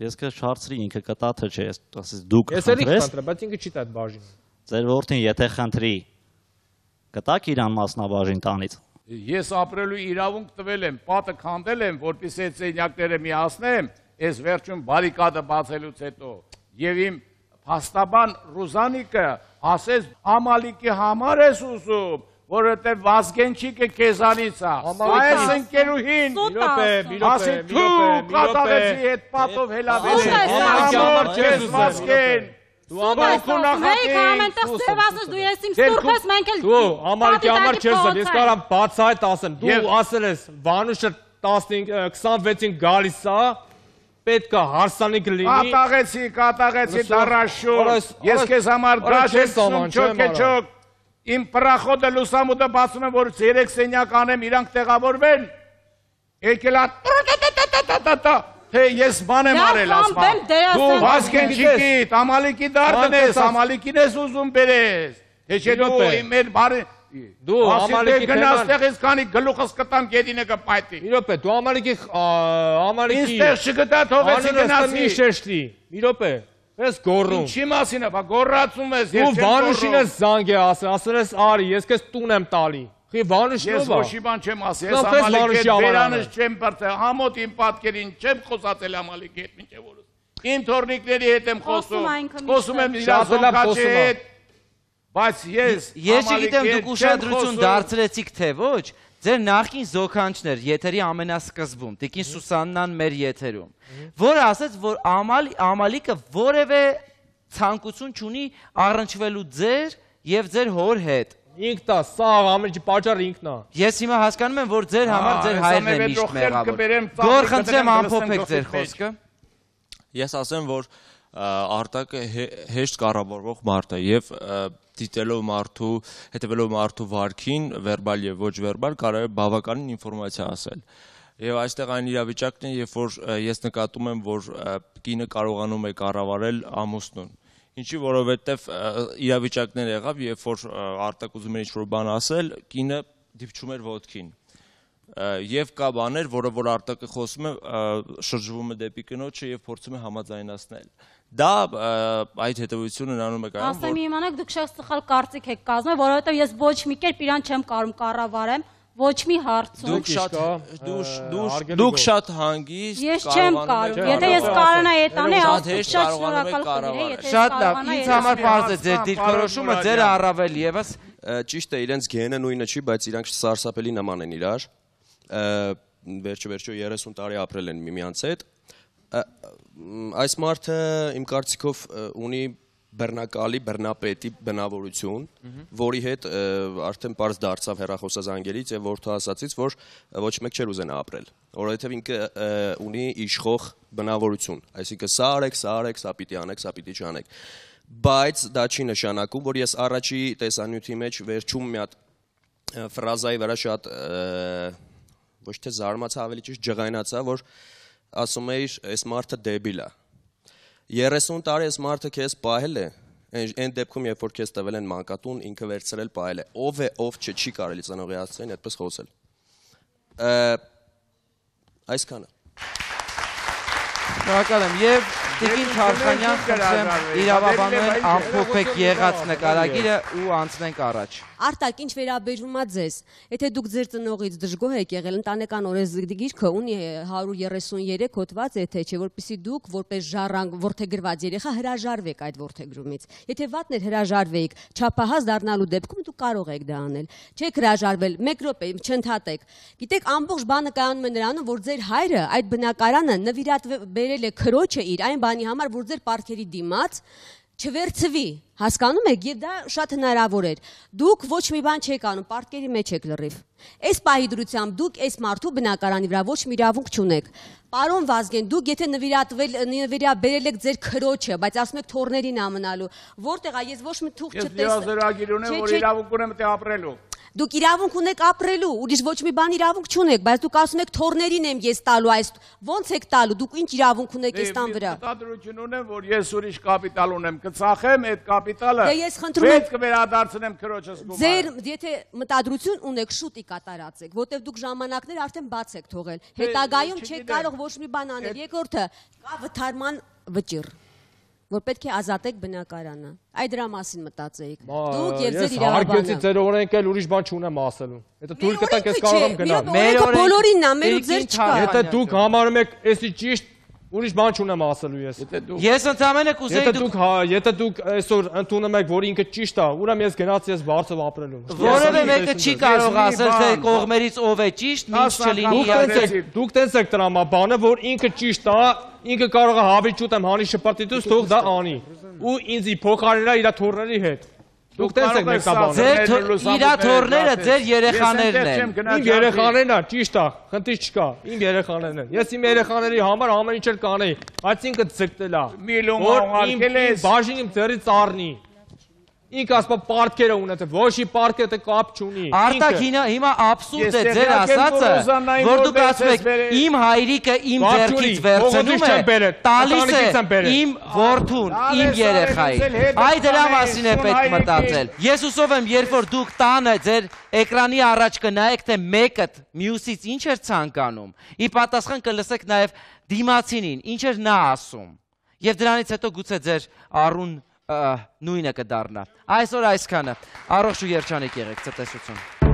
Ես քեզ հարցրի ինքը կտա թե չէ, ասես դուք Ես էլի խնդրես, խնդրեմ, բայց ինքը չի տա այդ բաժինը։ ձեր որդին եթե խնդրի, կտաք իրան մասնաբաժին տանից։ ես ապրելու իրավունք տվել եմ, պատը քանդել եմ, որպեսզի այդ սենյակները միացնեմ, այս վերջում բարիկադը բացելուց հետո։ Եվ իմ փաստաբան Ռուզանիկը ասեց Ամալիկի համար ես ուզում, որովհետև Վազգենչիկը քեզանից է։ Ամալիկի- Այս ընկերուհին ասի մի կատաղեցի այդ պատով հելավել։ ասում։ Համար ուզում, Վազգեն։ Դու ամալիկու Մեկ ամենտեղ ծևացես դու ես իմ սուրբես մենք էլ Դու ամալիկի համար չես դել, ես կարամ բացայտ ասեմ։ Դու ասել ես Վանուշը 15 26-ին գալիս է, պետք է հարսանիք լինի։ Կատաղեցի, կատաղեցի օրես- Ես քեզ համար սաման, չոք է չոք։ Իմ պրախոդը լուսամուտը բացում եմ, որ 3 սենյակ անեմ, իրանք տեղավորվեն։ Եկել է տա Թե ես բան եմ արել խամբեմ դերասան Դու հասկեն չիկիտ, ամալիկի դարդն ես, ամալիկին ես ուզում բերես։ Թե չէ դու իմ մեր բարի Դու Ամալիկի գնաս թեման- տեղից քանի գլուխս կտամ գետինը կպայտի։ Մի րոպե, դու ամալիկի ամալիկի Ինձ տեղ չգտա թողեցի գնացի։ մի շեշտի։ Մի րոպե։ Ես գոռում։ Ինչի մասին է, բա գոռացում ես, Դու ես Վանուշին ես զանգ է ասել, ասել ես արի, ես քեզ տուն եմ տալի։ Խի Վանուշն Ես ոչի բան չեմ ասի, ես ամալիկի բերանս չեմ բրտե, համոտ իմ պատկերին չեմ խոսացել ամալիկի հետ մինչև օրս։ Իմ թորնիկների հետ եմ Խոսում խոսում, եմ է։ իր Շատ լավ ասոնքաչի խոսում ա։ հետ, բայց ես Ես չգիտեմ դուք ուշադրություն դարձրեցիք թե ոչ, ձեր նախին զոքանչներ եթերի ամենասկզբում, Տիկին Սուսաննան մեր եթերում, որ ասաց, որ ամալ ամալիկը որևէ ցանկություն չունի առնչվելու ձեր եւ ձեր հոր հետ։ Ինքն է, սա ամենի պատճառը ինքն է։ Ես հիմա հասկանում եմ, որ ձեր համար ձեր հայրն է միշտ մեղավոր։ Գոր խնդրեմ ամփոփեք ձեր խոսքը։ Ես ասեմ, որ արտակը հե- հեշտ կառավարվող մարդ է եւ դիտելով մարդու, հետևելով մարդու վարքին, վերբալ եւ ոչ վերբալ, կարող է բավականին ինֆորմացիա ասել։ Եվ այստեղ այն իրավիճակն է, երբ որ ես նկատում եմ, որ կինը կարողանում է կառավարել ամուսնուն։ Ինչի որովհետև իրավիճակներ եղավ, երբ որ արտակ ուզում էր ինչ-որ բան ասել, կինը դիպչում էր ոտքին եւ կա բաներ, որը որ արտակը խոսում է, շրջվում է դեպի կնոջը եւ փորձում է համաձայնացնել։ Դա այդ հետեւությունը նրանում է կայանում, Ասեմ իմանաք դուք շատ սխալ կարծիք եք կազմել, որովհետև ես ոչ մի կերպ իրան չեմ կարում կառավարեմ, ոչ մի հարցում։ դուք շատ կա, դու ա, դու արգելի դուք գոհ։ շատ հանգիստ Ես չեմ եք Եթե ես կարողանայի այդ անել, Շատ շնորհակալ կլինեի, եթե Շատ լավ, ինձ համար բարձ է ձեր դիրքորոշումը, ձեր առավել եւս ճիշտ է իրենց գենը նույնը չի, բայց իրանք սարսափելի նման են իրար։ Ա, Վերջը վերջո 30 տարի ապրել են միմյանց հետ։ Այս մարդը իմ կարծիքով ունի բռնակալի բռնապետի բնավորություն, որի հետ արդեն པարզ դարձավ հերախոսազանգերից եւ որթո ասացից, որ ոչ մեկ չէր ուզենա ապրել, որովհետեւ ինքը ունի իշխող բնավորություն, այսինքն սա արեք, սա արեք, սա պիտի անեք, սա պիտի չանեք բայց դա չի նշանակում, որ ես առաջի տեսանյութի մեջ վերջում մի հատ ֆրազայի վրա շատ ոչ թե զարմացա, ավելի ճիշտ ջղայնացա, որ ասում էիր, այս մարդը դեբիլ է։ 30 տարի այս մարդը քեզ պահել է, այն դեպքում, երբ որ քեզ տվել են մանկատուն, ինքը վերցրել պահել է։ Ով է, ով չէ, չի կարելի ծնողիացնել այդպես խոսել։ Այսքանը։ Շնորհակալ եմ. Եւ Տիկին Քարխանյան խնդրեմ իրավաբանեն ամփոփեք եղած նկարագիրը ու անցնենք առաջ։ Արտակ, ինչ վերաբերում է ձեզ, եթե դուք ձեր ծնողից դժգոհ եք եղել, ընտանեկան օրենսգիրքը ունի 133 հոդված, եթե չէ, որpիսի դուք որպես ժառանգ ворթեգրված երեխա հրաժարվեք այդ ворթեգրումից։ Եթե վատներ հրաժարվեիք, չափահաս դառնալու դեպքում դուք կարող եք դա անել։ Չեք հրաժարվել, 1 րոպե չընդհատեք։ Գիտեք, ամբողջ բանը կայանում է նրանում, որ ձեր հայրը այդ բնակարանը նվիրատվել բերել է քրոջը իր այն բանի համար, որ ձեր պարտքերի դիմաց չվերցվի հասկանում եք եւ դա շատ հնարավոր էր դուք ոչ մի բան չեք անում պարտքերի մեջ եք լրիվ այս պահի դրությամբ դուք այս մարդու բնակարանի վրա ոչ մի իրավունք չունեք պարոն Վազգեն դուք եթե նվիրատվել նվիրաբերել եք ձեր քրոջը բայց ասում եք թորներին ամնալու որտեղ է ես ոչ մի թուղթ Ես չտես լիազորագիր ունեմ, որ իրավունք ունեմ թե ապրելու։ Դուք իրավունք ունեք ապրելու, ուրիշ ոչ մի բան իրավունք չունեք, բայց դուք ասում եք թորներին եմ ես տալու այս ո՞նց եք տալու, դուք ինչ իրավունք ունեք այս տան վրա։ Մտադրություն ունեմ, որ ես ուրիշ կապիտալ ունեմ, կծախեմ այդ կապիտալը։ Դե ես խնդրում եմ- կվերադարձնեմ քրոջս գումարը։ Ձեր եթե մտադրություն ունեք շուտի կատարածեք, որտեվ դուք ժամանակներ արդեն բաց եք թողել։ Հետագայում չեք կարող ոչ մի բան անել։ Երկրորդը կա վթարման վճիռ որ պետք է ազատեք բնակարանը։ Այդ դրա մասին մտածեիք։ Դուք եւ ձեր Ես հարգեցի իրավաբանը։ ձեր օրենքը, էլ ուրիշ բան չունեմ ասելու։ Եթե թույլ կտաք, ես կարող եմ գնալ։ մեր օրենքը բոլորինն է, մեր ու ձեր չկա։ Եթե դուք համարում եք, էսի ճիշտ ուրիշ բան չունեմ ասելու ես։ Ես ընդհանրապես կուզեի Եթե դուք եթե դուք այսօր ընդունում եք, որ ինքը ճիշտ է, ուրեմն ես գնացի ես բարձր ապրելու։ որևէ մեկը չի կարող ասել թե կողմերից ով է ճիշտ, ինչ չլինի Դուք տենց եք, տրամաբանը, որ ինքը ճիշտ է, ինքը կարող է հավիճ ուտեմ հանի շպրտիտուց թող դա անի։ Ու ինձի փոխարինա իր թորների հետ։ Դուք տես եք մեկտաբանը։ Ձեր թո- իրա թորները ձեր երեխաներն են։ Իմ երեխաներն են, ճիշտ է, խնդիր չկա։ Իմ երեխաներն են։ Ես իմ երեխաների համար ամեն ինչ էլ կանեի, բայց ինքը ձգտել է։ Միլոն որ ուղարկել իմ- ես։ բաժին իմ ձեռից առնի։ Ինքը ասպա պարտքերը ունեցել, ոչ ի պարտքերը կապ չունի։ Արտակ հիմա Ես է ձեր ասածը, որ դուք ասում եք իմ հայրիկը իմ ձեռքից վերցնում է, տալիս է իմ որդուն, իմ երեխային։ ուզել հետ Այ դրա մասին է պետք մտածել։ Ես հուսով եմ, երբ որ դուք տանը ձեր էկրանի առաջ կնայեք, թե մեկը մյուսից ինչ էր ցանկանում, ի պատասխան կլսեք նաև դիմացինին, ինչ էր նա ասում։ Եվ դրանից հետո գուցե ձեր առուն նույնը կդառնա։ Այսօր այսքանը։ Առողջ ու երջանիկ եղեք, ցտեսություն։